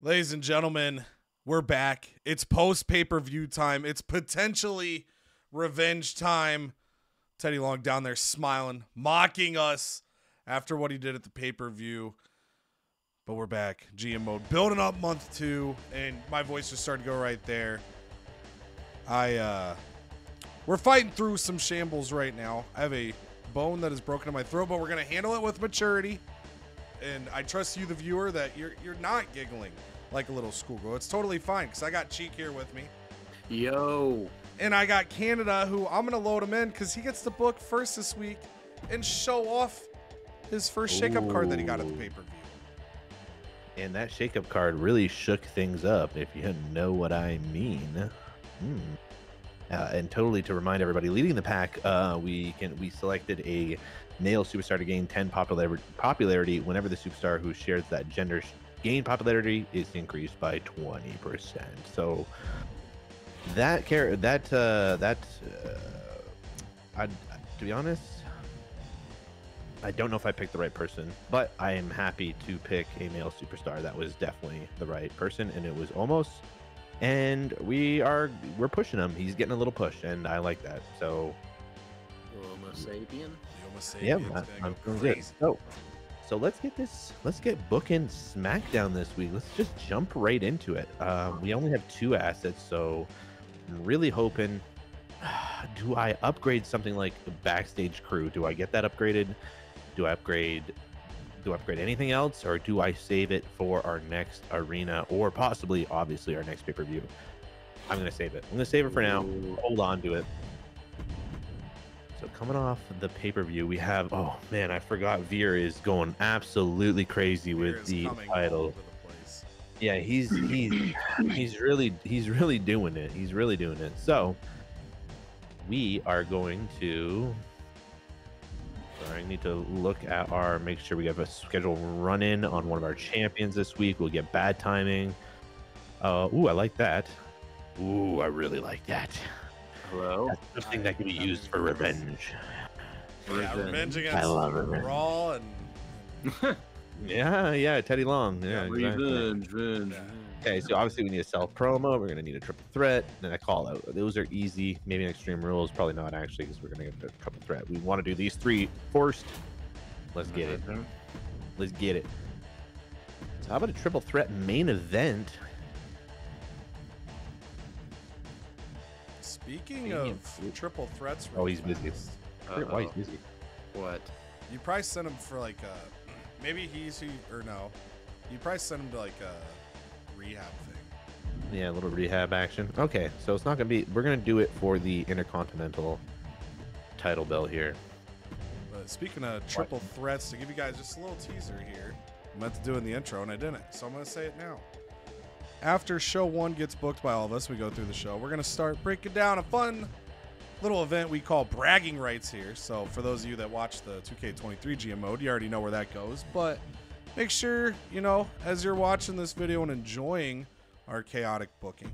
Ladies and gentlemen, we're back. It's post pay per view time. It's potentially revenge time. Teddy Long down there smiling, mocking us after what he did at the pay per view. But we're back. GM mode. Building up month two, and my voice just started to go right there. I, uh, we're fighting through some shambles right now. I have a bone that is broken in my throat, but we're going to handle it with maturity and I trust you, the viewer, that you're you're not giggling like a little schoolgirl. It's totally fine because I got Cheek here with me, Yo. and I got Canada, who I'm gonna load him in because he gets the book first this week and show off his first shakeup card that he got at the pay per view. And that shakeup card really shook things up, if you know what I mean. Hmm. Uh, and totally to remind everybody, leading the pack, uh, we can we selected a male superstar to gain 10 popularity popularity whenever the superstar who shares that gender gain popularity is increased by 20%. So that care that uh, that uh, I to be honest, I don't know if I picked the right person, but I am happy to pick a male superstar. That was definitely the right person, and it was almost. And we are we're pushing him. He's getting a little push, and I like that. So Homo sapien. The Homo yeah, I, gonna I'm go feeling good. crazy. So, so let's get this. Let's get booking SmackDown this week. Let's just jump right into it. Um, we only have two assets, so I'm really hoping. Do I upgrade something like the backstage crew? Do I get that upgraded? Do I upgrade? Do I upgrade anything else, or do I save it for our next arena, or possibly, obviously, our next pay per view? I'm gonna save it. I'm gonna save it for now. Hold on to it. So coming off the pay per view, we have. Oh man, I forgot. Veer is going absolutely crazy Fear with the title. the. Yeah, he's he's he's really he's really doing it. He's really doing it. So we are going to. Sorry, I need to look at our make sure we have a schedule run in on one of our champions this week. We'll get bad timing. Uh, ooh, I like that. Ooh, I really like that. Hello. That's something that can be used for revenge. Yeah, revenge I against love revenge. Raw and Yeah, yeah, Teddy Long. Yeah, Yeah, exactly. Revenge, revenge. Okay, so obviously we need a self promo. We're gonna need a triple threat and a call out. Those are easy. Maybe an extreme rules, probably not actually, because we're gonna get a triple threat. We want to do these three first. Let's get it. Mm-hmm. Let's get it. So how about a triple threat main event? Speaking Damn. of triple threats, Oh, real he's busy. fast, Why he's busy? What? You probably sent him for like a maybe he's who or no. You probably sent him to like a rehab thing. Yeah, a little rehab action. Okay, so it's not gonna be. We're gonna do it for the intercontinental title belt here. But speaking of triple threats, to give you guys just a little teaser here, I meant to do it in the intro and I didn't, so I'm gonna say it now. After show one gets booked by all of us, we go through the show. We're gonna start breaking down a fun little event we call bragging rights here. So for those of you that watch the 2K23 GM mode, you already know where that goes. But make sure you know as you're watching this video and enjoying our chaotic booking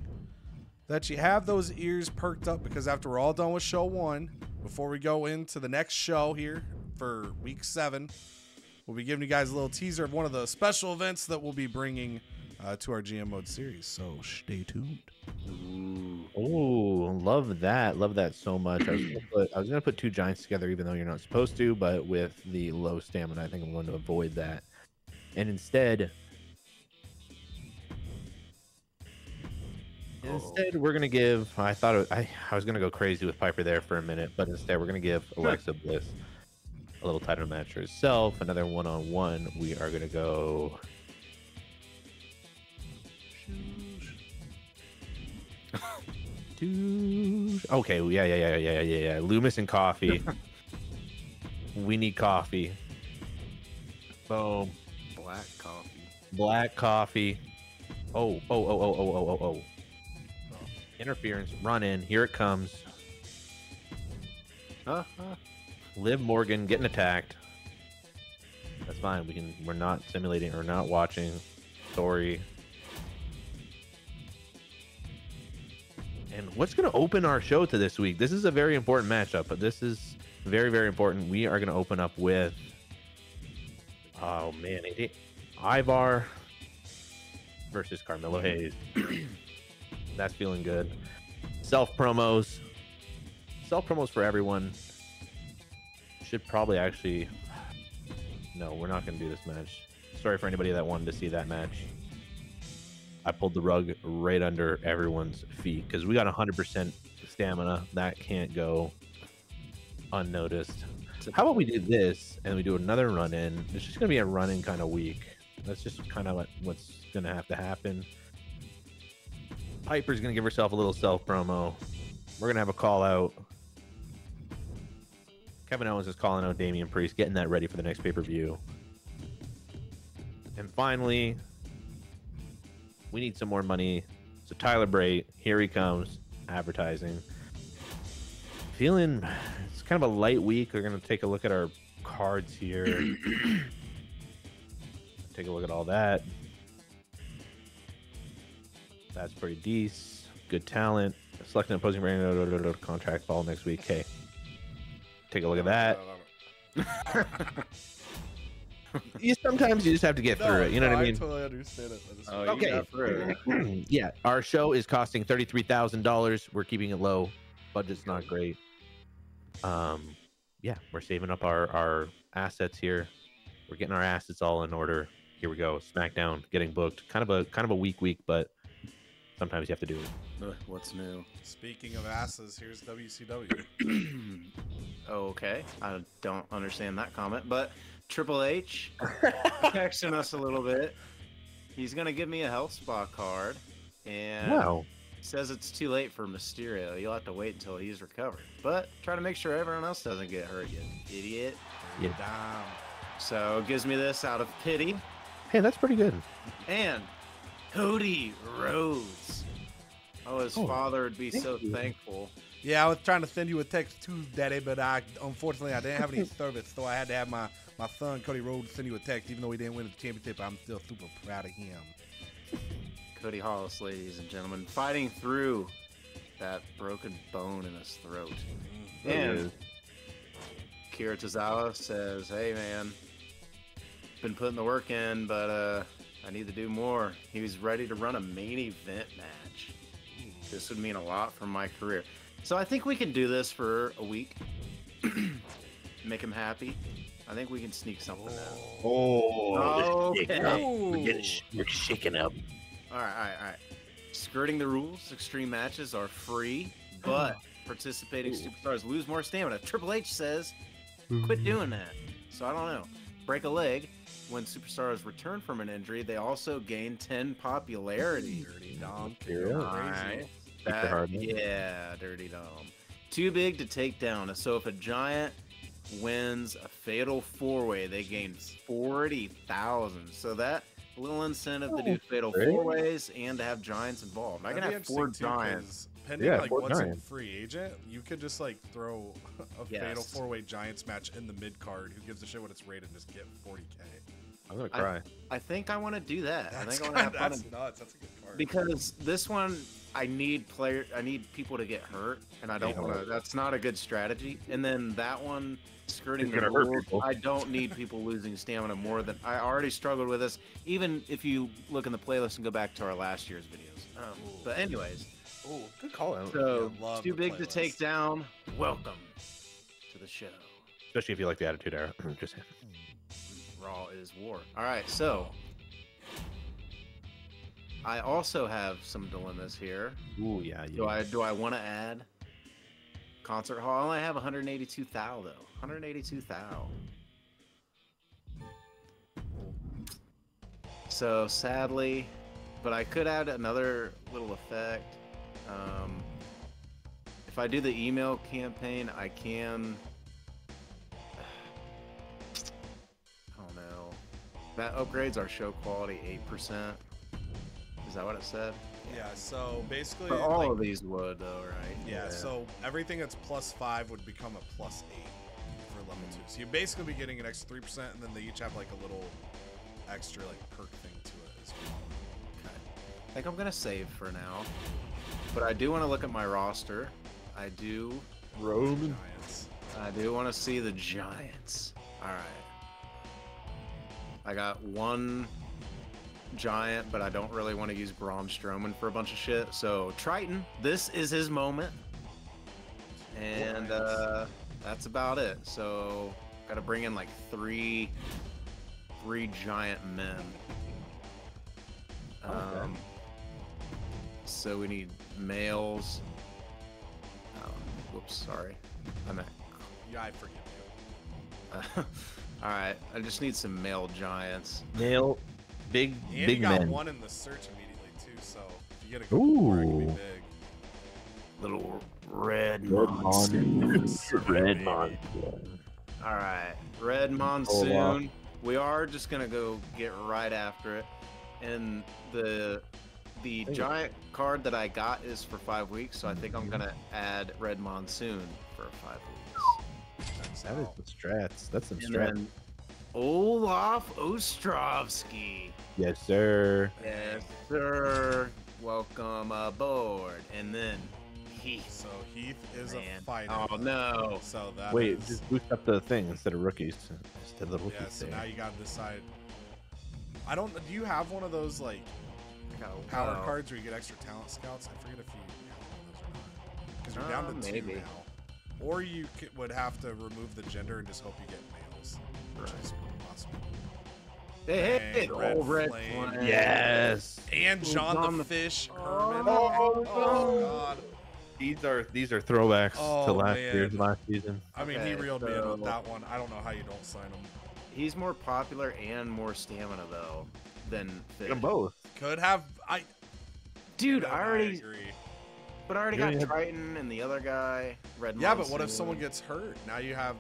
that you have those ears perked up because after we're all done with show one, before we go into the next show here for week seven, we'll be giving you guys a little teaser of one of the special events that we'll be bringing uh, to our GM mode series. So stay tuned. Ooh. Oh, love that. Love that so much. I was, gonna put, I was gonna put two giants together, even though you're not supposed to, but with the low stamina, I think I'm going to avoid that. And instead, instead, we're gonna give. I thought it, I I was gonna go crazy with Piper there for a minute, but instead, we're gonna give Alexa Bliss a little title match for herself. Another one-on-one. We are gonna go. Douche. Okay, yeah, yeah, yeah, yeah, yeah, yeah. Lumis and coffee. we need coffee. Boom. Black coffee. Black coffee. Oh, oh, oh, oh, oh, oh, oh, oh. Interference. Run in. Here it comes. Huh? huh. Liv Morgan getting attacked. That's fine. We can. We're not simulating or not watching. Story. And what's going to open our show to this week? This is a very important matchup, but this is very, very important. We are going to open up with. Oh man, it, Ivar. versus Carmelo Hayes. That's feeling good. Self promos. Self promos for everyone. Should probably actually. No, we're not going to do this match. Sorry for anybody that wanted to see that match. I pulled the rug right under everyone's feet because we got 100% stamina. That can't go unnoticed. How about we do this and we do another run in? It's just gonna be a run in kind of week. That's just kind of what, what's gonna have to happen. Piper's gonna give herself a little self promo. We're gonna have a call out. Kevin Owens is calling out Damian Priest, getting that ready for the next pay per view. And finally, we need some more money. So Tyler Bray, here he comes, advertising. Feeling it's kind of a light week. We're gonna take a look at our cards here. take a look at all that. That's pretty decent. Good talent. Select an opposing brand contract fall next week. Okay. Take a look at that. You sometimes you just have to get through it. You know what I mean? totally understand it. Oh, Okay. got yeah, our show is costing thirty-three thousand dollars. We're keeping it low. Budget's not great. Um, yeah, we're saving up our our assets here. We're getting our assets all in order. Here we go. SmackDown getting booked. Kind of a kind of a weak week, but sometimes you have to do it. Ugh, What's new? Speaking of asses, here's WCW. okay, I don't understand that comment, but Triple H texting us a little bit. He's gonna give me a health spa card, and Wow. says it's too late for Mysterio. You'll have to wait until he's recovered. But try to make sure everyone else doesn't get hurt, you idiot. Yeah. Damn. So gives me this out of pity. Hey, that's pretty good. And Cody Rhodes. Oh, his Oh, father would be thank so you. thankful. Yeah, I was trying to send you a text too, Daddy, but I unfortunately I didn't have any service, so I had to have my my son Cody Rhodes sent you a text. Even though he didn't win the championship, I'm still super proud of him. Cody Hollis, ladies and gentlemen, fighting through that broken bone in his throat. And Kira Tozawa says, "Hey man, been putting the work in, but uh, I need to do more." He was ready to run a main event match. This would mean a lot for my career. So I think we can do this for a week. Make him happy. I think we can sneak something out. Oh, Okay. We're getting sh- we're shaking up. All right, all right, all right. Skirting the rules, extreme matches are free, but participating superstars lose more stamina. Triple H says, quit mm-hmm. doing that. So I don't know. Break a leg. When superstars return from an injury, they also gain 10 popularity. Dirty Dom. Yeah. Crazy. Alright. That- yeah, Dirty Dom. Too big to take down. So if a giant wins a fatal four way, they gain 40,000. So that little incentive to do oh, fatal great. four ways and to have giants involved. I can have be four interesting, too, giants. 'cause Depending Yeah, like four what's in giants. free agent, you could just like throw a Yes. fatal four way giants match in the mid card. Who gives a shit what it's rated? and Just get 40k. I'm gonna cry. I think I want to do that. I That's, think I want to have kinda, fun. that's and- nuts. That's a good card. because this one I need player I need people to get hurt and I don't Yeah. want to that's not a good strategy and then that one skirting the rules. I don't need people losing stamina more than I already struggled with this even if you look in the playlist and go back to our last year's videos um, but anyways Oh, good call out. so Yeah, love too the big to take down welcome to the show Especially if you like the Attitude Era. Just saying. Raw is war all right so I also have some dilemmas here Ooh, yeah. Do I do I want to add concert hall? I only have 182 thou though. 182 thou. So sadly, but I could add another little effect. Um, if I do the email campaign, I can. That upgrades our show quality eight percent. Is that what it said? yeah. So basically, But all like, of these would though, right? yeah, So everything that's plus five would become a plus eight for level two. So you basically be getting an extra three percent, and then they each have like a little extra like perk thing to it as well. Okay. I think I'm gonna save for now, but I do want to look at my roster. I do, Roman. Giants. I do want to see the Giants. All right. I got one giant, but I don't really want to use Braun Strowman for a bunch of shit. So Triton, this is his moment, and uh, that's about it. So got to bring in like three, three giant men. Okay. Um, so we need males. Oh, whoops, sorry. I'm at Yeah, I forgive you. all right, I just need some male giants. Nail, big, And big you got men. one in the search immediately too, so if you get a good more, it could be big. Little red Red monsoon. Red Baby. monster. All right, red monsoon. We are just gonna go get right after it, and the the Hey. giant card that I got is for five weeks, so I think I'm gonna add red monsoon for five weeks. Checks That is out. the strats. That's some And strats. Olaf Ostrovsky. Yes, sir. Yes, sir. Welcome aboard. And then Heath. So Heath is Man. a fighter. Oh no. So that Wait, is- just boost up the thing instead of rookies. Just a little yeah. rookies So there. now you got to decide. I don't. Do you have one of those like I got a power cards where you get extra talent scouts? I forget if you have one of those or not. Because you're down Uh, to maybe. two now. Or you c- would have to remove the gender and just hope you get males, which is possible. Hey, hey, Bang, oh, red red flame. flame. Yes. And Oh, John, John the, the- Fish Oh, Herman. no. Oh, God. These are these are throwbacks Oh, to last man. year's last season. I mean, he Okay, reeled me in with that one. I don't know how you don't sign him. He's more popular and more stamina though than Fish. Get them both. Could have. I. Dude, no, I already, agree. But I already You got already Triton and the other guy, Red. Yeah, but what if someone gets hurt? Now you have,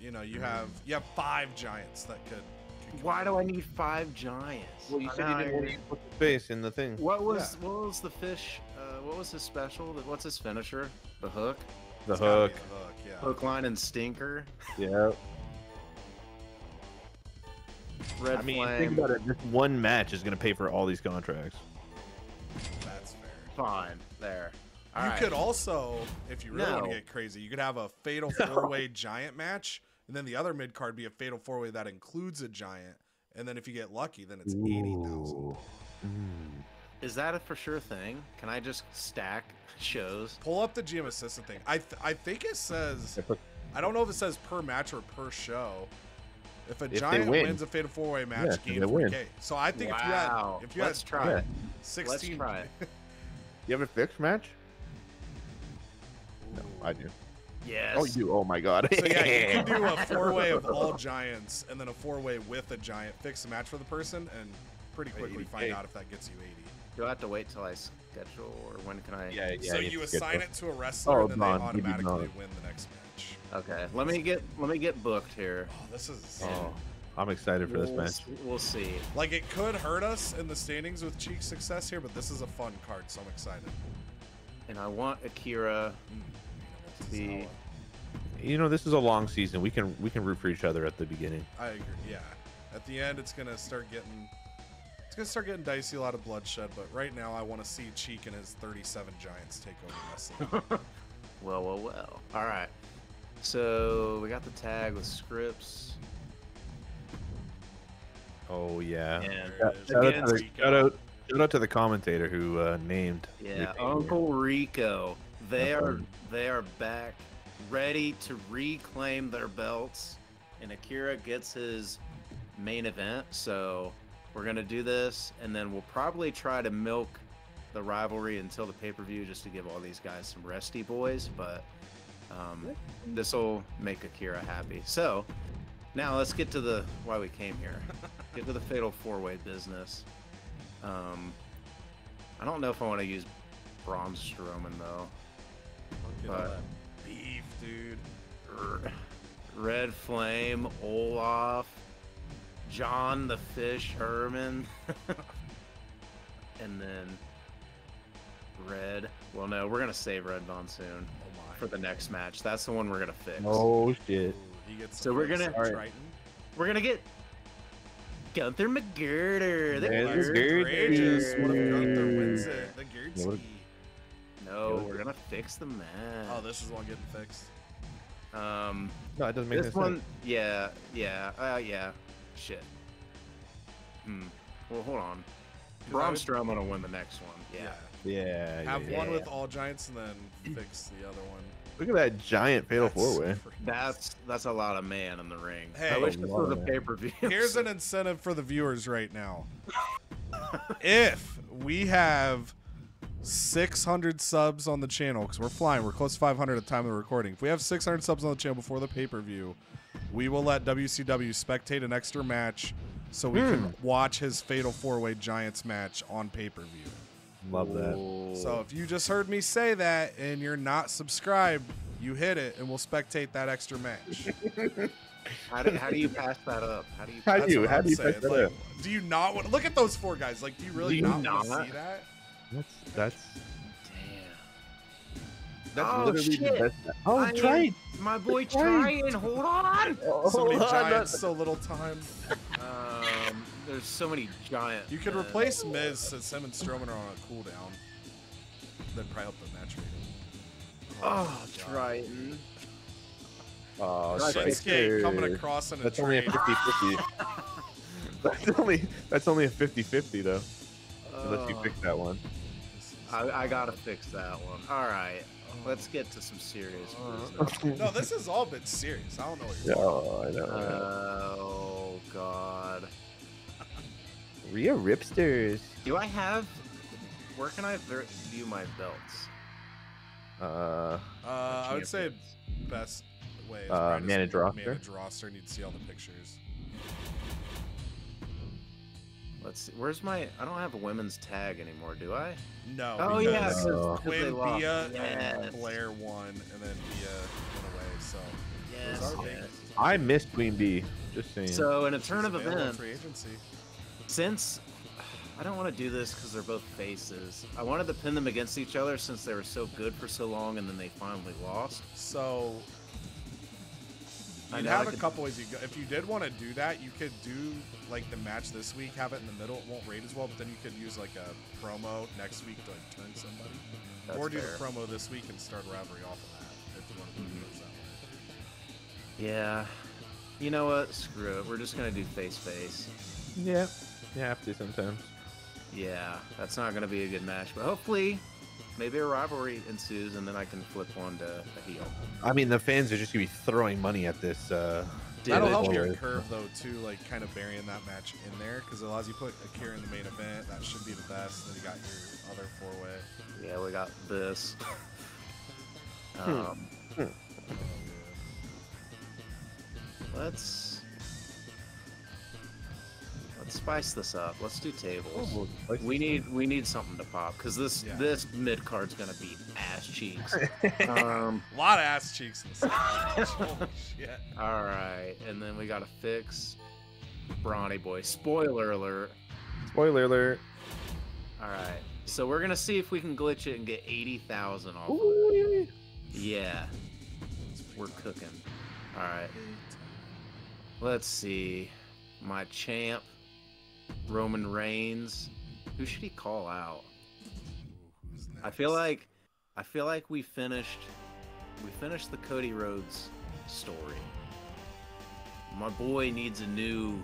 you know, you have you have five giants that could. could Why do I need five giants? Well, you I said you didn't want to put the space in the thing. What was what was the fish? Uh, what was his special? What's his finisher? The hook, The It's be hook. a hook, yeah. hook, line, and stinker. Yeah. Red I mean, flame. think about it. This one match is going to pay for all these contracts. That's fair. Fine, there. All you right. could also, if you really want to get crazy, you could have a fatal four way giant match, and then the other mid card be a fatal four way that includes a giant, and then if you get lucky, then it's eighty thousand. Mm. Is that a for sure thing? Can I just stack shows? Pull up the GM assistant thing. I th- I think it says I don't know if it says per match or per show. If a they giant win. wins a fatal four way match, if gain they win. 40k. So I think wow. if you had if you Let's had try it. 16 try it. You have a fixed match? No, I do. Yes. Oh, you do? Oh my god. So yeah, you can do a four way of all giants and then a four way with a giant, fix a match for the person, and pretty quickly find 80K. out if that gets you 80. Do I have to wait till I schedule, or when can I? Yeah, yeah. so you you assign schedule. it to a wrestler, Oh, and then they Don, you did automatically win the next match. Okay. Let me get let me get booked here. Oh, this is Oh, I'm excited for this we'll, match. We'll see. like it could hurt us in the standings with Cheek's success here, but this is a fun card, so I'm excited. And I want Akira. Mm. The- You know, this is a long season. We can we can root for each other at the beginning. I agree. Yeah. At the end, it's gonna start getting. It's gonna start getting dicey, a lot of bloodshed. But right now, I want to see Cheek and his 37 Giants take over wrestling. Well, well, well. All right. So we got the tag with scripts. Oh yeah. And There. Shout, out Against to the, Rico. shout out shout out to the commentator who uh, named. yeah, team Uncle Rico. They are they are back, ready to reclaim their belts. And Akira gets his main event. So we're gonna do this, and then we'll probably try to milk the rivalry until the pay per view, just to give all these guys some resty boys. But um, this will make Akira happy. So now let's get to the why we came here. get to the fatal four way business. Um, I don't know if I want to use Braun Strowman though. Look at But- that beef, dude. Red Flame, Olaf, John the Fish Herman, and then Red. Well, no, we're gonna save Red Monsoon Oh my. for the next match. That's the one we're gonna fix. Oh shit. Ooh, he gets So we're gonna- Triton. We're gonna get Gunther McGirder. The Man, That's this What if Gunther wins it? The Yeah, what- Gertzy. No, we're gonna fix the match. Oh, this is one getting fixed. Um, No, it doesn't make this any one, sense. yeah, yeah, uh, yeah. Shit. Hmm. Well, hold on. Braun Strowman will win the next one. Yeah. Yeah. Have yeah, one yeah. with all giants and then fix the other one. Look at that giant fatal four way. That's that's a lot of man in the ring. Hey. I wish this was a pay per view. Here's an incentive for the viewers right now. if we have 600 subs on the channel, because we're flying, we're close to 500 at the time of the recording. If we have 600 subs on the channel before the pay per view, we will let WCW spectate an extra match so we can hmm. watch his Fatal Four Way Giants match on pay per view. Love that. So if you just heard me say that and you're not subscribed, you hit it and we'll spectate that extra match. how, do, how do you pass that up? How do you? How do you? what How I'm do you saying. pick that Like, up? Do you not want look at those four guys? Like, do you really Do you not, want to see that? That's that's Damn. that's Oh, literally shit. the best. Oh, I try. am- My boy Try. trying. Hold on. So many oh, Hold on, giants, so little time. There's so many giant. You could men. replace Miz since him and Strowman are on a cooldown. That'd probably help the match rating. Oh, my God. Triton. Oh, Right, Shinsuke coming across in a That's only a 50-50. that's only that's only a 50-50 though. Unless you fix that one. Oh. I, I gotta fix that one. All right, let's get to some serious uh, business. No, this has all been serious. I don't know what you're Yeah, talking oh, I know. Oh God. Rhea Ripsters. Do I have? Where can I view my belts? Uh. Uh, I would say best way is Uh, probably just manage roster? Manage roster, and you'd see all the pictures. Let's see. Where's my? I don't have a women's tag anymore, do I? No. Oh because yeah, 'cause- 'cause they Quinn, lost. Bia, Yes. and Blair won, and then Bia went away. So Yes, yes. I missed Queen Bee. Just saying. So in a She's turn of available events, free agency. Since I don't want to do this because they're both faces, I wanted to pin them against each other since they were so good for so long, and then they finally lost. So I you'd know, have I a could- couple ways you go. If you did want to do that, you could do like the match this week, have it in the middle. It won't rate as well, but then you could use like a promo next week to like turn somebody, That's or do fair. the promo this week and start rivalry off of that if you want to do it mm-hmm. that way. Yeah. You know what? Screw it. We're just gonna do face face. yeah, you have to sometimes. Yeah, that's not gonna be a good match, but hopefully, maybe a rivalry ensues, and then I can flip one to a heel. I mean, the fans are just gonna be throwing money at this. Uh, That'll help your curve though too, like kind of burying that match in there because it allows you to put Akira in the main event. That should be the best. Then you got your other four way. Yeah, we got this. Um, let's let's spice this up. Let's do tables. We need we need something to pop because this Yeah. this mid card's gonna be ass cheeks. um, A lot of ass cheeks in this. Holy shit. all right, and then we gotta fix Brawny Boy. Spoiler alert. Spoiler alert. All right, so we're gonna see if we can glitch it and get eighty thousand off. of it. Yeah, we're cooking. All right, let's see. My champ, Roman Reigns. Who should he call out? I feel like I feel like we finished we finished the Cody Rhodes story. My boy needs a new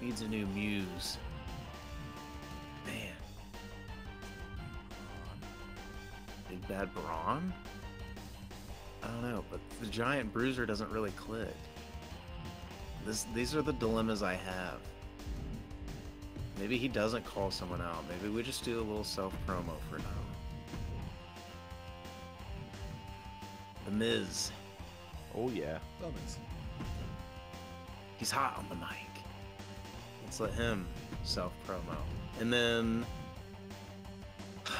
needs a new muse. Man. Big Bad Braun? I don't know, but the giant bruiser doesn't really click. This these are the dilemmas I have. Maybe he doesn't call someone out. Maybe we just do a little self promo for now. The Miz. Oh yeah. That makes- He's hot on the mic. Let's let him self promo. And then.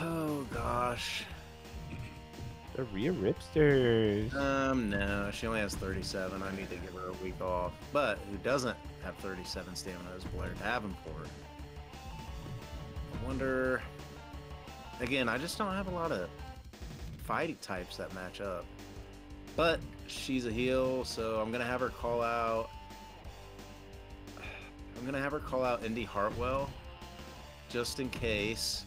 Oh gosh. The Rhea Ripsters. Um, no, she only has 37. I need to give her a week off. But who doesn't have 37 stamina is Blair Davenport. Wonder. Again, I just don't have a lot of fighting types that match up. But she's a heel, so I'm gonna have her call out. I'm gonna have her call out Indy Hartwell, just in case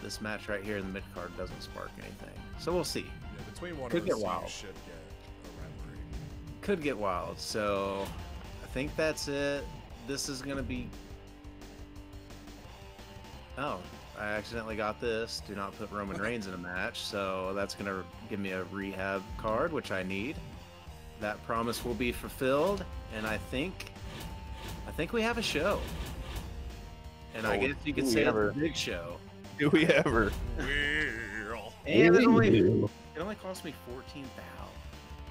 this match right here in the mid card doesn't spark anything. So we'll see. Yeah, between one Could get wild. should get a rivalry. could get wild. So I think that's it. This is gonna be oh, I accidentally got this. Do not put Roman Reigns in a match. So that's going to give me a rehab card, which I need. That promise will be fulfilled. And I think, I think we have a show. And I Oh, guess you could do we say it's a big show. Do we ever? Well, And it only, it only cost me 14000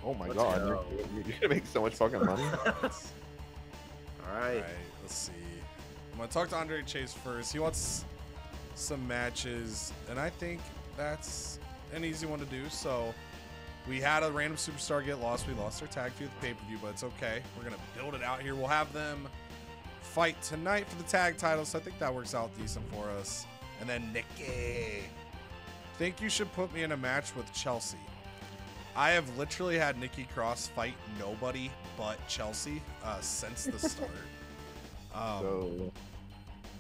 Oh my Let's god, go. you're, you're gonna make so much fucking money. All all right. right, let's see. I'm gonna talk to Andre Chase first. He wants some matches, and I think that's an easy one to do. So we had a random superstar get lost. We lost our tag feud at the pay per view, but it's okay. We're gonna build it out here. We'll have them fight tonight for the tag title, so I think that works out decent for us. And then Nikki, think you should put me in a match with Chelsea. I have literally had Nikki Cross fight nobody but Chelsea uh, since the start. Um, so,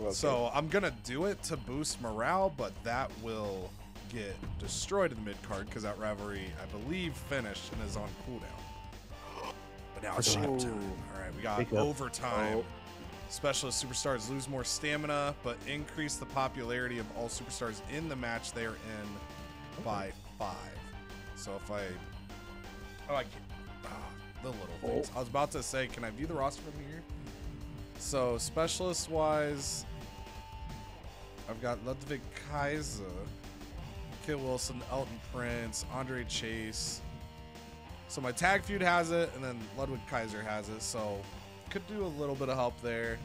okay. so I'm gonna do it to boost morale, but that will get destroyed in the mid card because that rivalry, I believe, finished and is on cooldown. But now it's Oh. showtime. All right, we got Pick overtime. Oh. Specialist superstars lose more stamina, but increase the popularity of all superstars in the match they are in by five. So if I, oh, I can't. Ah, the little things. I was about to say, can I view the roster from here? So specialist wise, I've got Ludwig Kaiser, Kit Wilson, Elton Prince, Andre Chase. So my tag feud has it, and then Ludwig Kaiser has it. So could do a little bit of help there.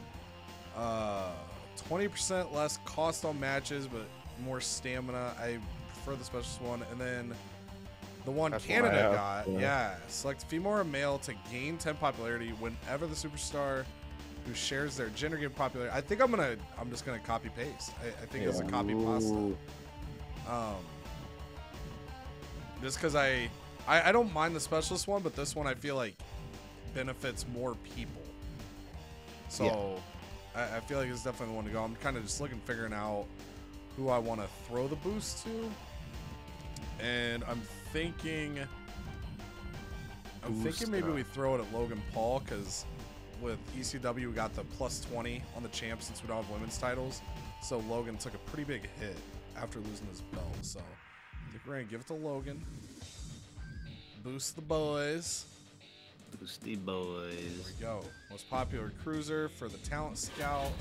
Uh, 20% less cost on matches, but more stamina. I prefer the specialist one. And then the one That's Canada got, yeah. yeah. Select a female or male to gain 10 popularity whenever the superstar who shares their gender gain popularity. I think I'm gonna. I'm just gonna copy paste. I, I think it's a copy pasta. Um, just because I, I I don't mind the specialist one, but this one I feel like benefits more people. So I, I feel like it's definitely the one to go. I'm kind of just looking, figuring out who I want to throw the boost to, and I'm thinking. I'm Boost thinking maybe up. we throw it at Logan Paul because with ECW we got the plus 20 on the champ since we don't have women's titles. So Logan took a pretty big hit after losing his belt. So I think we're gonna give it to Logan. Boost the boys. Boosty There boys. we go. Most popular cruiser for the talent scout.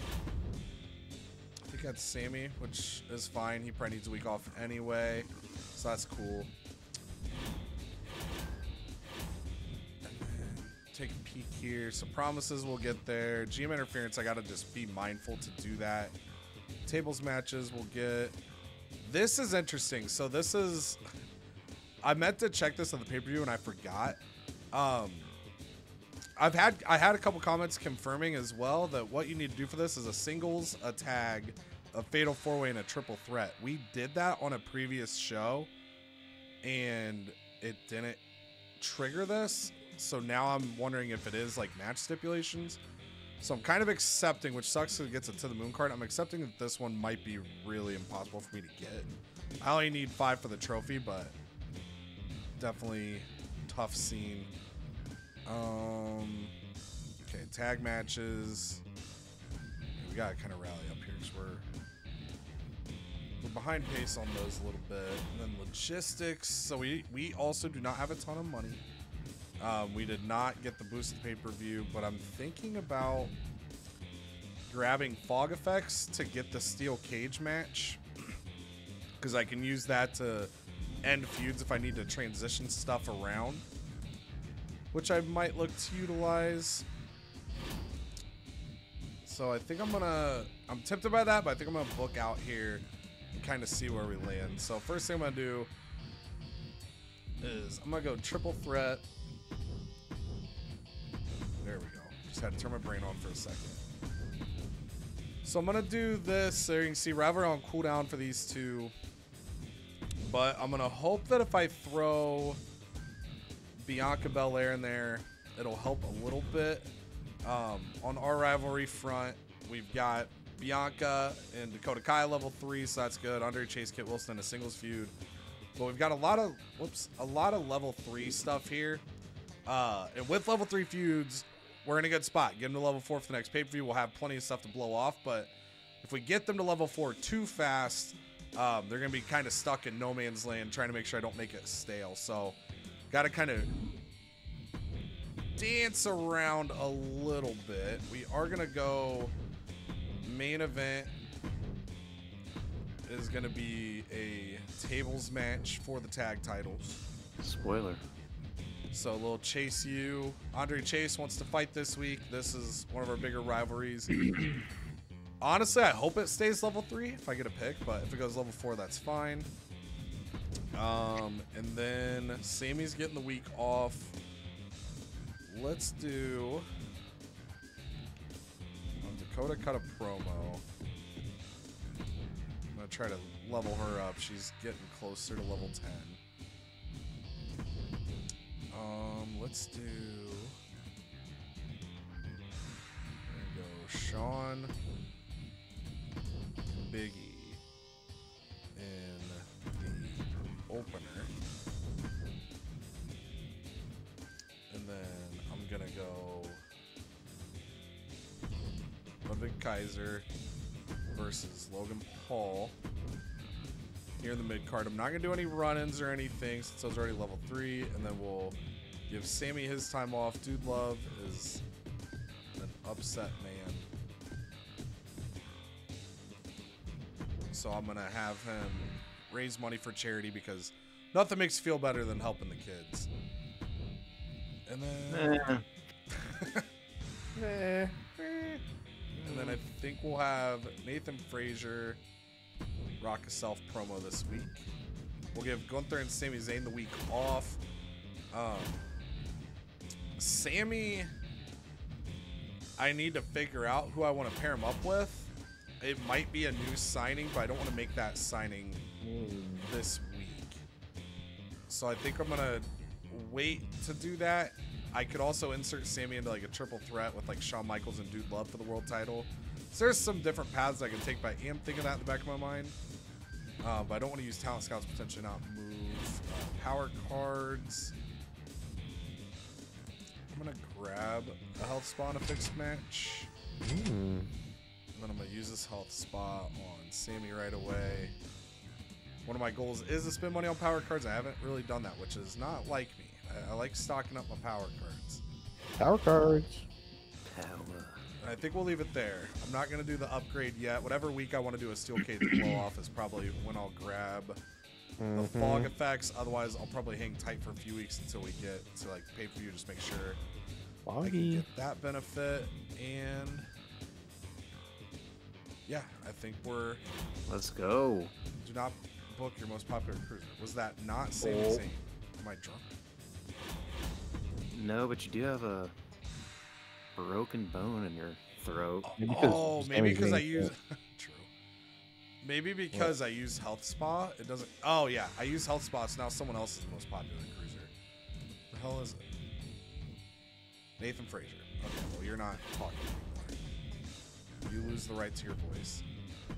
I think that's Sami, which is fine. He probably needs a week off anyway, so that's cool. Take a peek here. Some promises we'll get there. GM interference, I gotta just be mindful to do that. Tables matches we'll get. This is interesting. So this is. I meant to check this on the pay per view and I forgot. Um, I've had I had a couple comments confirming as well that what you need to do for this is a singles, a tag, a fatal four way, and a triple threat. We did that on a previous show, and it didn't trigger this. So now I'm wondering if it is like match stipulations. So I'm kind of accepting, which sucks it gets it to the moon card. I'm accepting that this one might be really impossible for me to get. I only need five for the trophy, but definitely tough scene. Um, okay, tag matches. We gotta kind of rally up here because we're we're behind pace on those a little bit. And then logistics. So we we also do not have a ton of money. Um, we did not get the boosted pay per view, but I'm thinking about grabbing fog effects to get the steel cage match because I can use that to end feuds if I need to transition stuff around which I might look to utilize. So I think I'm gonna. I'm tempted by that, but I think I'm gonna book out here and kind of see where we land. So first thing I'm gonna do is I'm gonna go triple threat. Just had to turn my brain on for a second. So I'm gonna do this. So you can see Rivalry on cooldown for these two. But I'm gonna hope that if I throw Bianca Belair in there. It'll help a little bit. Um, on our rivalry front, we've got Bianca and Dakota Kai level three, so that's good. Andre Chase, Kit Wilson a singles feud. But we've got a lot of whoops, a lot of level three stuff here. Uh, and with level three feuds, we're in a good spot. Get them to level four for the next pay per view. We'll have plenty of stuff to blow off, but If we get them to level four too fast, um, they're gonna be kind of stuck in no man's land, trying to make sure I don't make it stale. So, got to kind of dance around a little bit. We are gonna go main event is gonna be a tables match for the tag titles. Spoiler. So a little Chase U. Andre Chase wants to fight this week. This is one of our bigger rivalries. Honestly, I hope it stays level three if I get a pick, but if it goes level four, that's fine. Um, and then Sami's getting the week off. Let's do. um, Dakota cut a promo. I'm gonna try to level her up. She's getting closer to level 10. Um, let's do. There we go. Sean, Biggie in the opener. And then I'm gonna go Ludwig Kaiser versus Logan Paul here in the mid card. I'm not gonna do any run-ins or anything since I was already level three, and then we'll give Sami his time off. Dude Love is an upset man. So I'm gonna have him raise money for charity because nothing makes you feel better than helping the kids. And then. And then I think we'll have Nathan Frazer rock a self promo this week. We'll give Gunther and Sami Zayn the week off. Um, Sami, I need to figure out who I want to pair him up with. It might be a new signing, but I don't want to make that signing this week. So I think I'm gonna wait to do that. I could also insert Sami into like a triple threat with like Shawn Michaels and Dude Love for the world title. So there's some different paths I can take, but I am thinking that in the back of my mind. Uh, but I don't want to use talent scouts potentially not move uh, power cards. I'm gonna grab a health spa in a fixed match. Hmm. And then I'm gonna use this health spa on Sami right away. One of my goals is to spend money on power cards. I haven't really done that, which is not like me. I, I like stocking up my power cards. Power cards. Power. And I think we'll leave it there. I'm not gonna do the upgrade yet. Whatever week I want to do a steel cage blow off is probably when I'll grab the Mhm. fog effects. Otherwise, I'll probably hang tight for a few weeks until we get to like pay per view. Just make sure I can get that benefit. And yeah, I think we're Let's go. do not book your most popular cruiser. Was that not Sami Oh. Am I drunk? No, but you do have a broken bone in your throat. Oh, maybe 'cause oh, maybe because I use. True. Maybe because I use Health Spa, it doesn't. Oh yeah, I use Health Spa, so now someone else is the most popular cruiser. The hell is it? Nathan Frazer. Okay, well you're not talking anymore. You lose the right to your voice.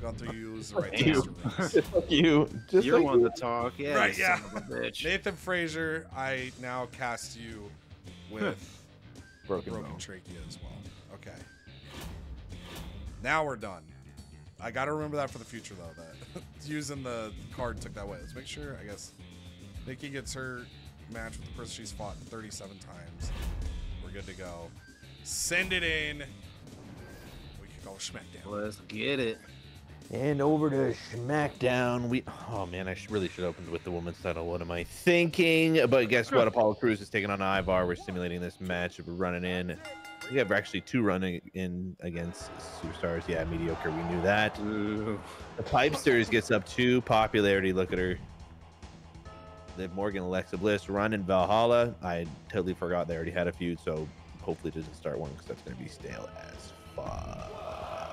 Gunther, you lose the right to You. Mr. Rose. Just like you. Just You're like one you. to talk, yeah. Right, yeah. son of a bitch. Nathan Frazer. I now cast you with broken, broken bone. trachea as well. Okay. Now we're done. I gotta remember that for the future though. That using the card took that away. Let's make sure. I guess Nikki gets her match with the person she's fought 37 times. We're good to go. Send it in. We can go SmackDown. Let's get it. And over to SmackDown. We oh man, I really should opened with the women's title. What am I thinking? But guess what? Apollo Crews is taking on Ivar. We're simulating this match. We're running in. We have actually two running in against superstars. Yeah, mediocre. We knew that. Ooh. The Pipesters gets up two popularity. Look at her. Liv Morgan, Alexa Bliss, run in Valhalla. I totally forgot they already had a feud, so hopefully it doesn't start one because that's going to be stale as fuck.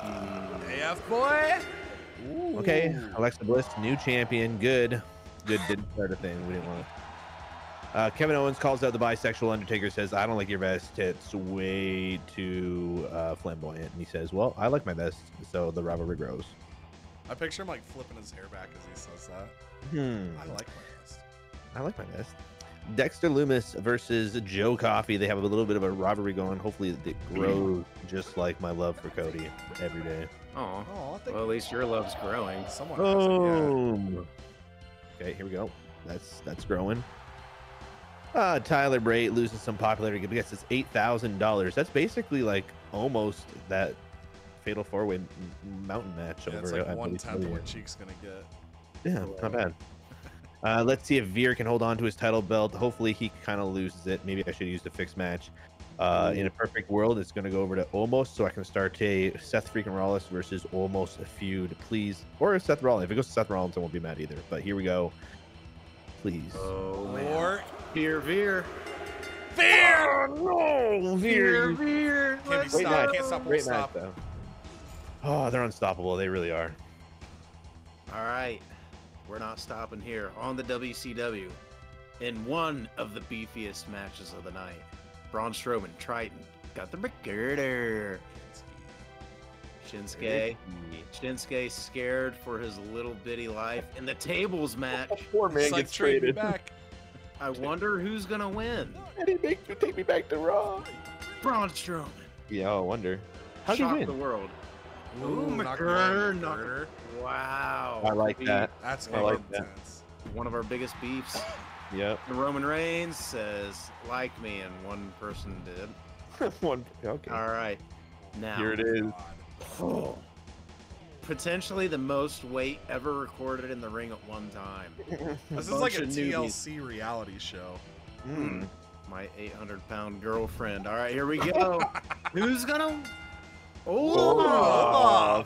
AF boy. Okay, Alexa Bliss, new champion. Good. Good didn't start a thing. We didn't want to. Uh, Kevin Owens calls out the bisexual Undertaker, says, I don't like your vest. It's way too uh, flamboyant. And he says, Well, I like my vest. So the rivalry grows. I picture him like flipping his hair back as he says that. Hmm. I like my vest. I like my vest. Dexter Lumis versus Joe Coffey. They have a little bit of a rivalry going. Hopefully, it grows just like my love for Cody every day. Oh, Oh, well, at least your love's growing. someone has it, yeah. Okay, here we go. That's that's growing. Uh, Tyler Bray loses some popularity because it's eight thousand dollars. That's basically like almost that fatal four way mountain match Yeah, over. it's like at one tenth of what Cheek's gonna get. Yeah, not bad. Uh, let's see if Veer can hold on to his title belt. Hopefully, he kind of loses it. Maybe I should use the fixed match. Uh, in a perfect world, it's going to go over to Omos, so I can start a Seth freaking Rollins versus Omos a feud, please. Or Seth Rollins. If it goes to Seth Rollins, I won't be mad either. But here we go. Please. Oh, man. Or Veer, Veer. Fear! no, Veer, Veer. Can't be let's match. Can't stop. Won't Great match, stop. though. Oh, they're unstoppable. They really are. All right, we're not stopping here on the WCW. In one of the beefiest matches of the night, Braun Strowman, Triton, got the McGirder. Shinsuke, Shinsuke scared for his little bitty life in the tables match. Poor man It's like gets trade me traded. back. I wonder who's gonna win. And he makes me take me back to Raw. Braun Strowman. Yeah, I wonder. How'd he Shock win? the world. Ooh, Ooh, knock McGirder, one, knock- McGirder. Wow. I like that. That's I like that. intense. One of our biggest beefs. Yep. Roman Reigns says, like me, and one person did. One. Okay. All right. Now, Here it is. Oh. potentially the most weight ever recorded in the ring at one time. This is like a of newbies. TLC reality show. Mm. My 800 pound girlfriend. All right, here we go. Who's gonna? Oh, Oh.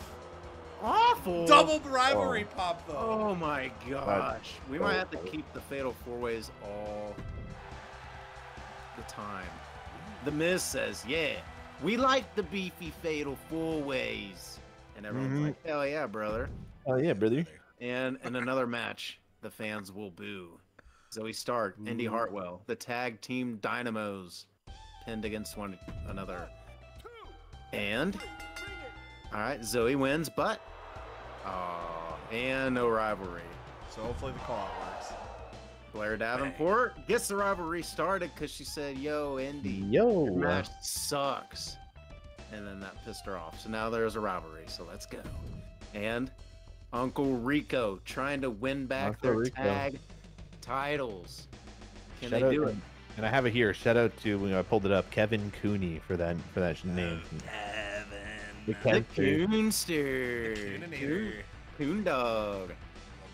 Awful! Double rivalry pop though. Oh my gosh. We might have to keep the fatal four ways all the time. The Miz says, yeah, we like the beefy fatal four ways. And everyone's Mhm. like, hell yeah, brother. Oh yeah, brother. And in another match, the fans will boo. Zoey Stark, Indy Hartwell, the tag team Dynamos, pinned against one another. And, all right, Zoey wins, but, oh, and no rivalry. So hopefully the call works. Blair Davenport gets the rivalry started because she said, "Yo, Indy, Yo. your match sucks," and then that pissed her off. So now there's a rivalry. So let's go. And Uncle Rico trying to win back Uncle their Rico. tag titles. Can Shout they do it? And I have it here. Shout out to when I pulled it up, Kevin Cooney for that for that name. The The Coonster, Coon Dog. Love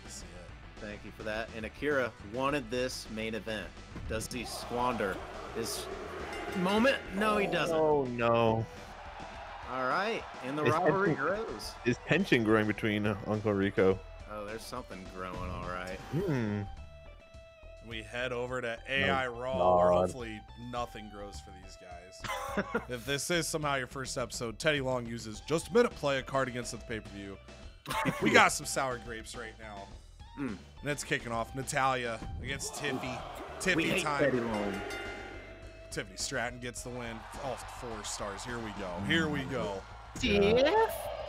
to see it. Thank you for that. And Akira wanted this main event. Does he squander his moment? No, he doesn't. Oh no. All right, and the Is rivalry Edson- grows. Is tension growing between uh, Uncle Rico? Oh, there's something growing. All right. Hmm. We head over to AI Raw, God. where hopefully nothing grows for these guys. if this is somehow your first episode, Teddy Long uses just a minute play a card against the pay per view. we got some sour grapes right now. Mm. And it's kicking off. Natalya against Tiffy. We Tiffy hate time. Teddy Long. Tiffany Stratton gets the win. All four stars. Here we go. Here we go.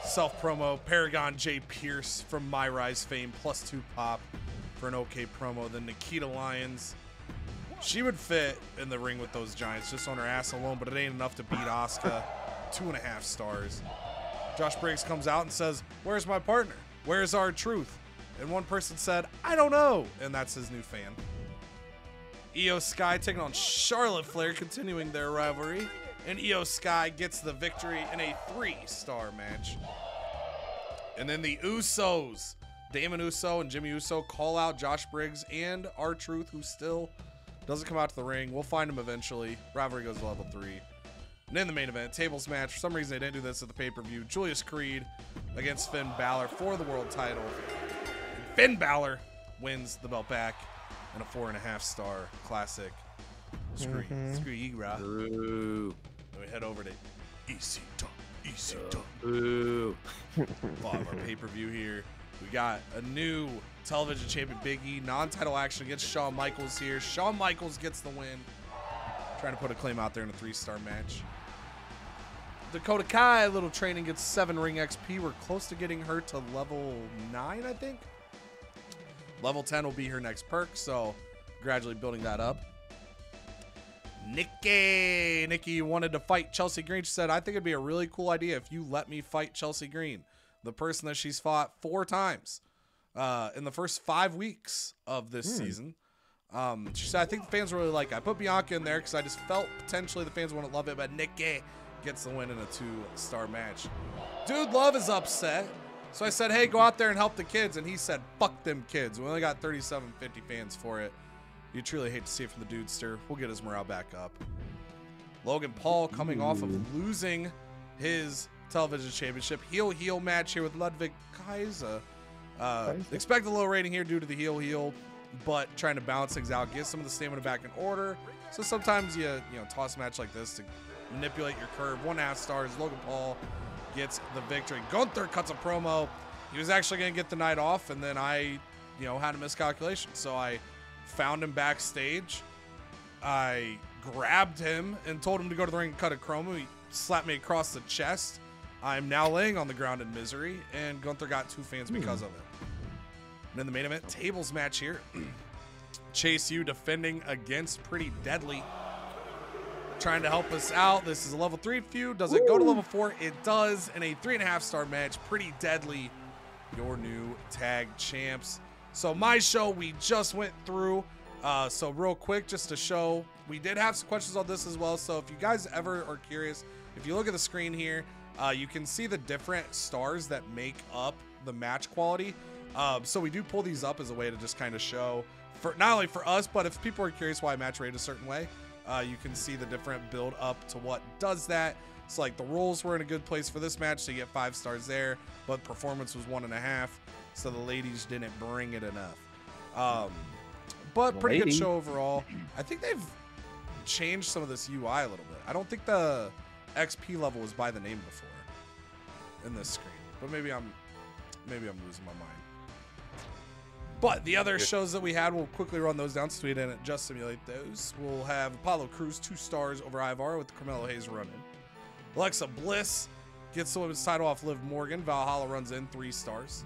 Self promo. Paragon J. Pierce from My Rise fame plus two pop for an okay promo. Then Nikita Lyons. She would fit in the ring with those giants just on her ass alone, but it ain't enough to beat Asuka. Two and a half stars. Josh Briggs comes out and says, Where's my partner? Where's R-Truth? And one person said, I don't know. And that's his new fan. Iyo Sky taking on Charlotte Flair, continuing their rivalry. And Iyo Sky gets the victory in a three star match. And then the Usos, Damon Uso and Jimmy Uso, call out Josh Briggs and R-Truth, who still doesn't come out to the ring. We'll find him eventually. Rivalry goes to level three. And in the main event, tables match. For some reason, they didn't do this at the pay per view. Julius Creed against Finn Balor for the world title. And Finn Balor wins the belt back in a four and a half star classic. Screw, mm-hmm. screw you, Ra. Boo. Then we head over to EC Talk. EC Talk. Boo. Five our pay per view here. We got a new television champion, Big E, non title action against Shawn Michaels here. Shawn Michaels gets the win. Trying to put a claim out there in a three star match. Dakota Kai, little training, gets seven ring XP. We're close to getting her to level nine, I think. Level 10 will be her next perk, so gradually building that up. Nikki, Nikki wanted to fight Chelsea Green. She said, I think it'd be a really cool idea if you let me fight Chelsea Green. The person that she's fought four times uh, in the first five weeks of this season. Um, she said, I think the fans really like it. I put Bianca in there because I just felt potentially the fans wouldn't love it, but Nikki gets the win in a two star match. Dude Love is upset. So I said, hey, go out there and help the kids. And he said, fuck them kids. We only got 3750 fans for it. You truly hate to see it from the Dudester. We'll get his morale back up. Logan Paul coming off of losing his television championship. Heel heel match here with Ludwig Kaiser. Uh, expect a low rating here due to the heel heel, but trying to balance things out, get some of the stamina back in order. So sometimes you you know toss a match like this to manipulate your curve. One half stars. Logan Paul gets the victory. Gunther cuts a promo. He was actually going to get the night off, and then I, you know, had a miscalculation. So I found him backstage. I grabbed him and told him to go to the ring and cut a promo. He slapped me across the chest. I'm now laying on the ground in misery, and Gunther got two fans because of it. And in the main event, tables match here. Chase U defending against Pretty Deadly. Trying to help us out. This is a level three feud. Does it go to level four? It does. In a three and a half star match, Pretty Deadly, your new tag champs. So my show we just went through. Uh, so real quick, just to show, we did have some questions on this as well. So if you guys ever are curious, if you look at the screen here, uh, you can see the different stars that make up the match quality. Um, so we do pull these up as a way to just kind of show for not only for us, but if people are curious why I match rate a certain way, uh, you can see the different build up to what does that. It's like the rolls were in a good place for this match to get five stars there, but performance was one and a half, so the ladies didn't bring it enough. Um, but pretty good show overall. I think they've changed some of this UI a little bit. I don't think the XP level was by the name before in this screen, but maybe I'm maybe I'm losing my mind. But the other shows that we had, we'll quickly run those down so we didn't just simulate those. We'll have Apollo Crews two stars over Ivar with Carmelo Hayes running. Alexa Bliss gets the women's title off Liv Morgan. Valhalla runs in three stars.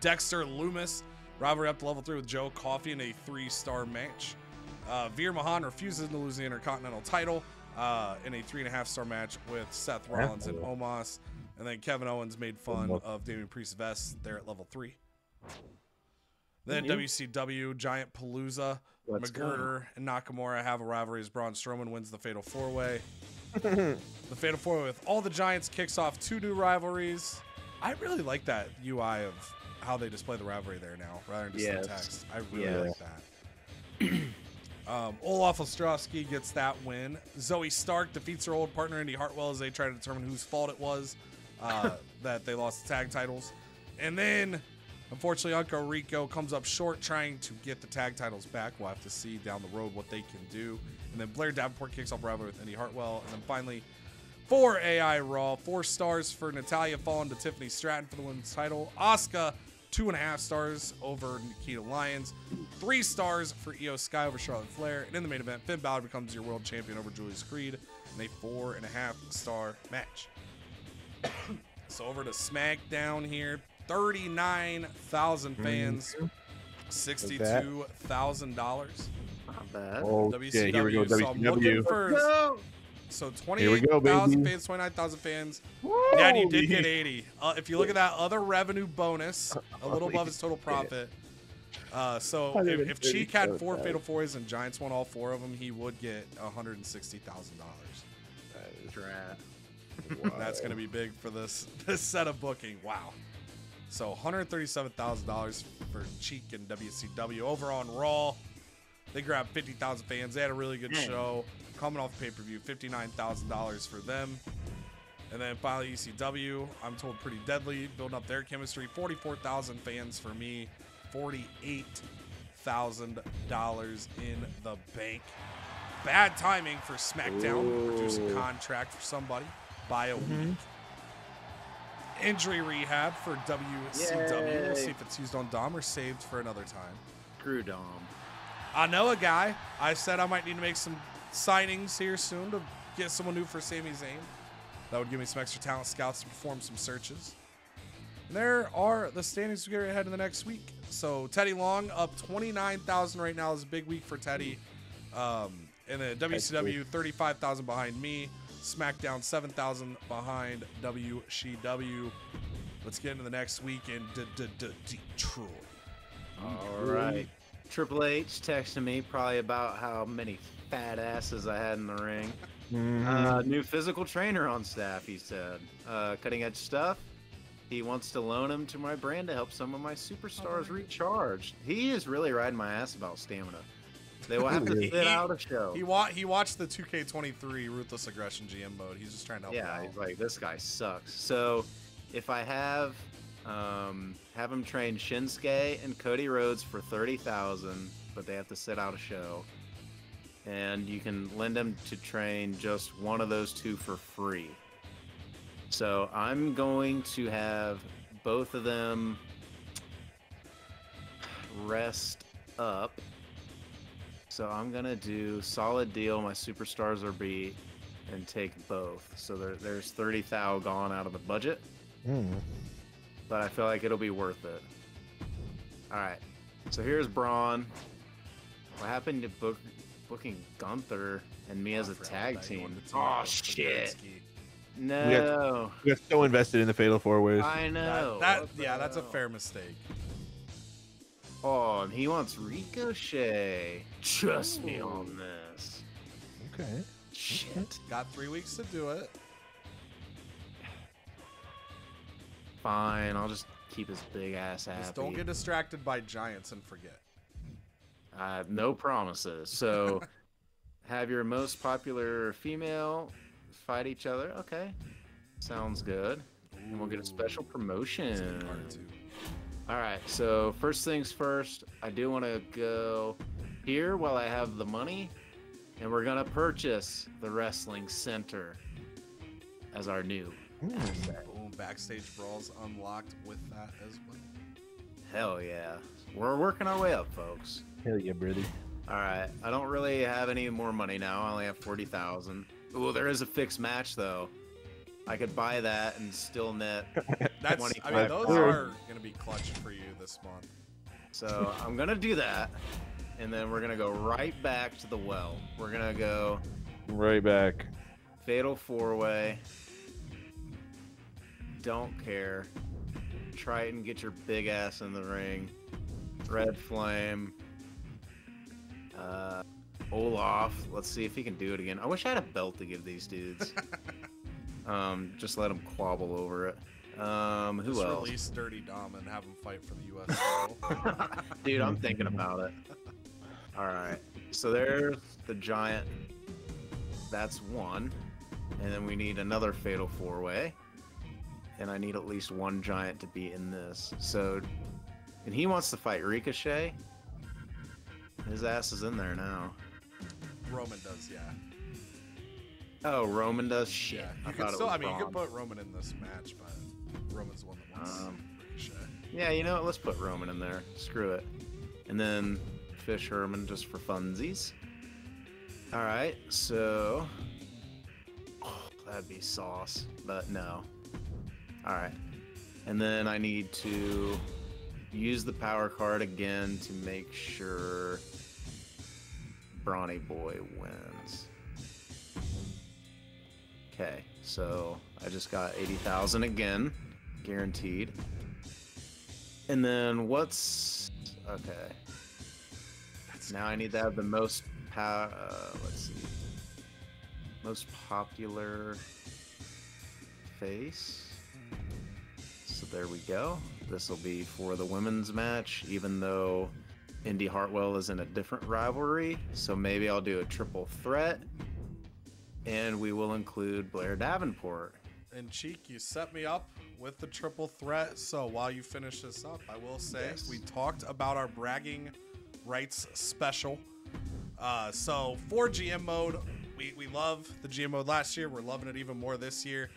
Dexter Lumis rivalry up to level three with Joe Coffey in a three star match. Uh, Veer Mahaan refuses to lose the Intercontinental title uh, in a three and a half star match with Seth Rollins and Omos. And then Kevin Owens made fun of Damian Priest's vest there at level three. Then Mhm. WCW Giant Palooza, Let's go. And Nakamura have a rivalry as Braun Strowman wins the Fatal Four Way. the Fatal Four Way with all the Giants kicks off two new rivalries. I really like that UI of how they display the rivalry there now, rather than just Yes. the text. I really like that. um, Olaf Ostrowski gets that win. Zoey Stark defeats her old partner Indy Hartwell as they try to determine whose fault it was uh, that they lost the tag titles. And then, unfortunately, Uncle Rico comes up short trying to get the tag titles back. We'll have to see down the road what they can do. And then Blair Davenport kicks off rivalry with Indy Hartwell. And then finally, for AI Raw, four stars for Natalya falling to Tiffany Stratton for the women's title. Asuka, two and a half stars over Nikita Lyons. Three stars for Iyo Sky over Charlotte Flair. And in the main event, Finn Balor becomes your world champion over Julius Creed in a four and a half star match. so over to SmackDown here. 39,000 mm-hmm. fans, $62,000. Not bad. Oh, WCW. yeah, here we go. So I'm looking WCW. for No. So Here we go, 28,000 fans, 29,000 fans. Dad, you did get 80. Uh, if you look at that other revenue bonus, a little above his total profit. Uh, so if, if Cheek had four 137,000. Fatal Fours and Giants won all four of them, he would get $160,000. Drat. That's going to be big for this this set of booking. Wow. So $137,000 for Cheek and WCW. Over on Raw, they grabbed 50,000 fans. They had a really good Man. show. Coming off pay per view, $59,000 for them. And then finally, ECW, I'm told pretty deadly, building up their chemistry. 44,000 fans for me, $48,000 in the bank. Bad timing for SmackDown to produce a contract for somebody by a week. Mm-hmm. Injury rehab for WCW. We'll see if it's used on Dom or saved for another time. Screw Dom. I know a guy. I said I might need to make some signings here soon to get someone new for Sami Zayn. That would give me some extra talent scouts to perform some searches. And there are the standings to get ahead in the next week. So Teddy Long up 29,000 right now is a big week for Teddy. Um, and then WCW 35,000 behind me. SmackDown 7,000 behind WCW. Let's get into the next week in D- D- D- Detroit. All right. Triple H texted me probably about how many fat asses I had in the ring. Mm-hmm. Uh, new physical trainer on staff, he said. Uh, cutting edge stuff. He wants to loan him to my brand to help some of my superstars recharge. He is really riding my ass about stamina. They will have to Really? sit out a show. He wa- he watched the 2K23 Ruthless Aggression GM mode. He's just trying to help yeah, out. he's like, this guy sucks. So if I have um, have him train Shinsuke and Cody Rhodes for thirty thousand, but they have to sit out a show, and you can lend him to train just one of those two for free. So I'm going to have both of them rest up. So I'm gonna do solid deal. My superstars are beat and take both. So there, there's 30 thou gone out of the budget, Mm. but I feel like it'll be worth it. All right. So here's Braun. What happened to book, booking Gunther and me as a tag team? team Oh shit! Zabinski. No, We got so invested in the Fatal Four Ways. I know. That, that the yeah, that's a fair mistake. Oh, and he wants Ricochet. Trust me on this. Okay. Shit. Got three weeks to do it. Fine, I'll just keep his big ass happy. Just don't get distracted by giants and forget. I have no promises. So, have your most popular female fight each other. Okay, sounds good. And we'll get a special promotion. All right. So first things first, I do want to go here while I have the money, and we're gonna purchase the wrestling center as our new hmm. asset. Boom, backstage brawls unlocked with that as well. Hell yeah, we're working our way up, folks. Hell yeah, brother. All right. I don't really have any more money now. I only have 40,000. Ooh, there is a fixed match though. I could buy that and still net. That's I mean 25 those are gonna be clutch for you this month. So I'm going to do that. And then we're going to go right back to the well. We're going to go Right back. fatal four way. Don't care. Triton, get your big ass in the ring. Red Flame. Uh, Olaf. Let's see if he can do it again. I wish I had a belt to give these dudes. um, just let them quabble over it. Um, who Just else? release Dirty Dom and have him fight for the U.S. Dude, I'm thinking about it. All right. So there's the giant. That's one. And then we need another fatal four way. And I need at least one giant to be in this. So, and he wants to fight Ricochet. His ass is in there now. Roman does, yeah. Oh, Roman does shit. Yeah, I you thought could still. I mean, you could put Roman in this match, but Roman's the one that wants Um, Ricochet. Yeah, you know what? Let's put Roman in there. Screw it. And then Fish Herman just for funsies. All right, so oh, that'd be sauce, but no. All right, and then I need to use the power card again to make sure Brawny Boy wins. Okay, so I just got 80,000 again, guaranteed. And then what's okay? Now I need to have the most power. Uh, let's see. Most popular face. So there we go. This will be for the women's match, even though Indy Hartwell is in a different rivalry. So maybe I'll do a triple threat, and we will include Blair Davenport. And Cheek, you set me up with the triple threat. So while you finish this up, I will say Yes. we talked about our bragging rights special. Uh, so for GM mode, we, we love the GM mode last year. We're loving it even more this year.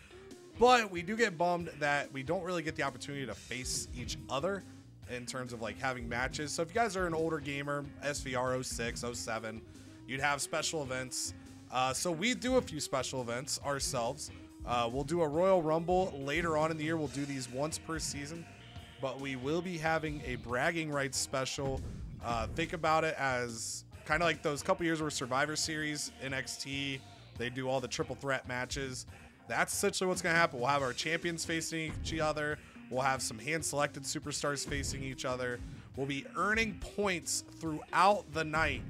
But we do get bummed that we don't really get the opportunity to face each other in terms of like having matches. So if you guys are an older gamer, SVR 06, 07, you'd have special events. Uh, so we do a few special events ourselves. Uh, we'll do a Royal Rumble later on in the year. We'll do these once per season, but we will be having a bragging rights special. Uh, think about it as kind of like those couple years where Survivor Series, NXT, they do all the triple threat matches. That's essentially what's going to happen. We'll have our champions facing each other. We'll have some hand selected superstars facing each other. We'll be earning points throughout the night.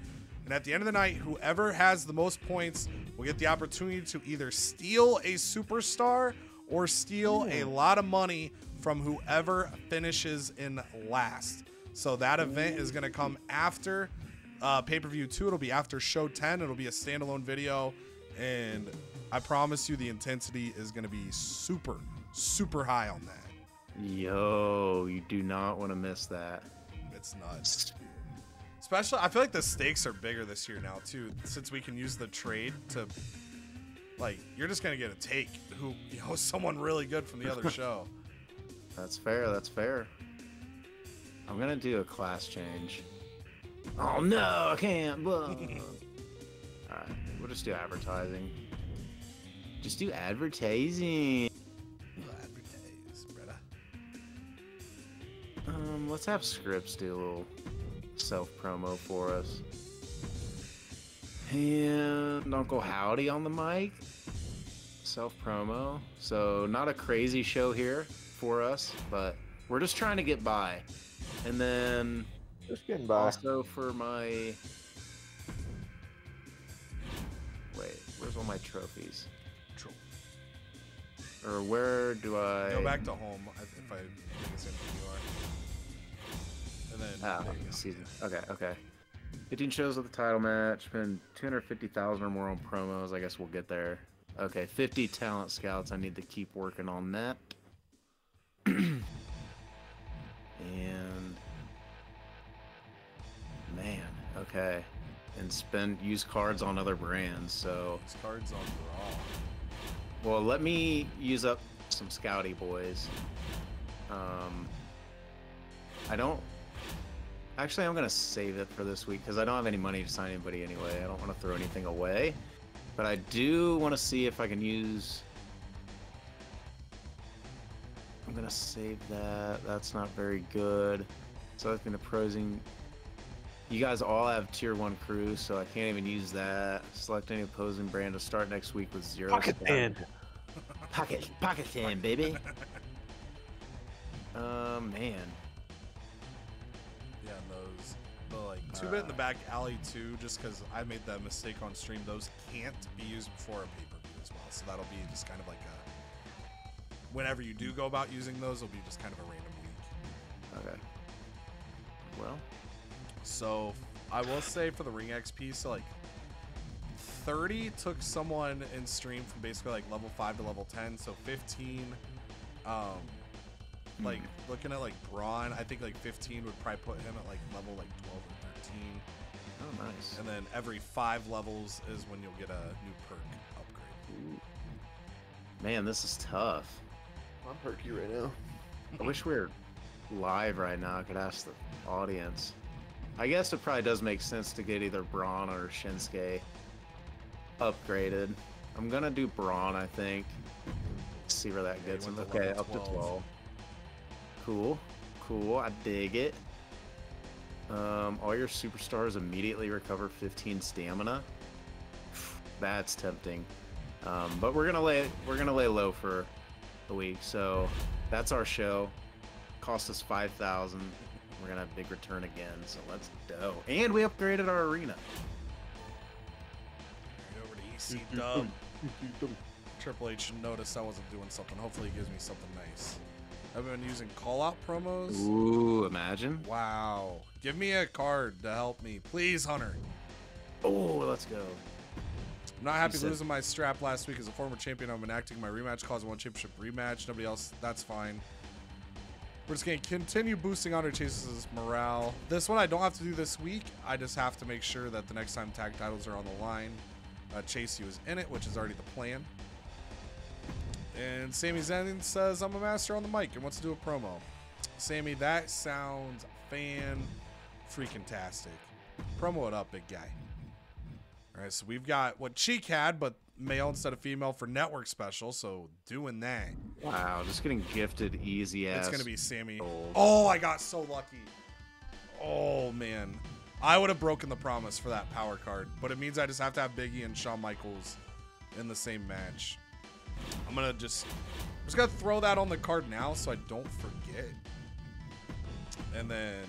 And at the end of the night, whoever has the most points will get the opportunity to either steal a superstar or steal a lot of money from whoever finishes in last. So that event is going to come after uh, pay per view 2. It'll be after show 10. It'll be a standalone video. And I promise you, the intensity is going to be super, super high on that. Yo, you do not want to miss that. It's nuts. Especially, I feel like the stakes are bigger this year now too, since we can use the trade to, like, you're just gonna get a take who, you know, someone really good from the other show. That's fair. That's fair. I'm gonna do a class change. Oh no, I can't. All right, we'll just do advertising. Just do advertising. Advertise, brother. Um, let's have Scrypts do a little self promo for us. And Uncle Howdy on the mic. Self promo. So, not a crazy show here for us, but we're just trying to get by. And then Just getting by. also for my. Wait, where's all my trophies? Or where do I. Go back to home if I think it's in you are. And then Ah, there you go. season. Okay, okay. 15 shows with the title match, spend 250,000 or more on promos. I guess we'll get there. Okay, 50 talent scouts. I need to keep working on that. and man, okay. And spend use cards on other brands. So, These cards on Raw. Well, let me use up some scouty boys. Um, I don't. Actually, I'm gonna save it for this week because I don't have any money to sign anybody anyway. I don't want to throw anything away, but I do want to see if I can use. I'm gonna save that. That's not very good. So that's been opposing. You guys all have tier one crews, so I can't even use that. Select any opposing brand to start next week with zero. Pocket stat. sand. Pocket, pocket sand, baby. um, man. Yeah, and those the like two bit in the back alley too, just because I made that mistake on stream. Those can't be used before a pay per view as well, so that'll be just kind of like a. Whenever you do go about using those, it'll be just kind of a random week. Okay. Well, So I will say for the ring XP, so like 30 took someone in stream from basically like level 5 to level 10. So 15, um, like looking at like Braun, I think like 15 would probably put him at like level like 12 or 13. oh nice. And then every five levels is when you'll get a new perk upgrade. Man, this is tough. I'm perky right now. I wish we were live right now. I could ask the audience. I guess it probably does make sense to get either Braun or Shinsuke upgraded. I'm gonna do Braun, I think. See where that Yeah, gets him. Okay, up to 12. 12. Cool, cool. I dig it. Um, all your superstars immediately recover 15 stamina. That's tempting. Um, but we're gonna lay we're gonna lay low for a week. So that's our show. Cost us five thousand. We're gonna have a big return again. So let's go. And we upgraded our arena. Right over to EC mm-hmm. Dub. Mm-hmm. Triple H noticed I wasn't doing something. Hopefully, he gives me something nice. I've been using call out promos. Ooh, imagine. Wow. Give me a card to help me. Please, Hunter. Oh, let's go. I'm not happy losing my strap last week as a former champion. I'm enacting my rematch clause. one want championship rematch. Nobody else. That's fine. We're just going to continue boosting Andre Chase's morale. This one I don't have to do this week. I just have to make sure that the next time tag titles are on the line, uh, Chase U is in it, which is already the plan. And Sami Zayn says, I'm a master on the mic and wants to do a promo. Sami, that sounds fan freaking tastic. Promo it up, big guy. All right, so we've got what Cheek had, but male instead of female for network special. So doing that, Wow, just getting gifted easy ass. it's gonna be Sami. Oh, I got so lucky. Oh man, I would have broken the promise for that power card, but it means I just have to have Biggie and Shawn Michaels in the same match. I'm gonna just I'm just gonna throw that on the card now so I don't forget. And then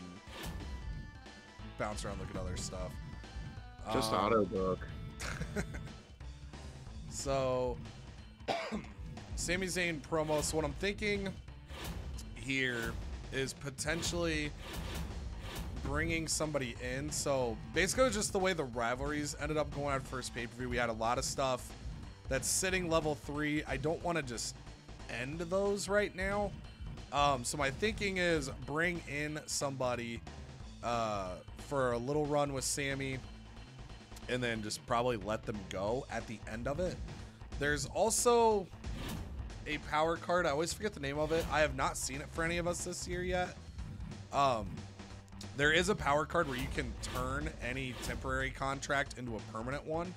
bounce around, look at other stuff. Just Um, auto book. So, Sami Zayn promo. So, what I'm thinking here is potentially bringing somebody in. So, basically, just the way the rivalries ended up going at first pay per view, we had a lot of stuff that's sitting level three. I don't want to just end those right now. Um, so, my thinking is bring in somebody uh, for a little run with Sami and then just probably let them go at the end of it. There's also a power card. I always forget the name of it. I have not seen it for any of us this year yet. Um, there is a power card where you can turn any temporary contract into a permanent one.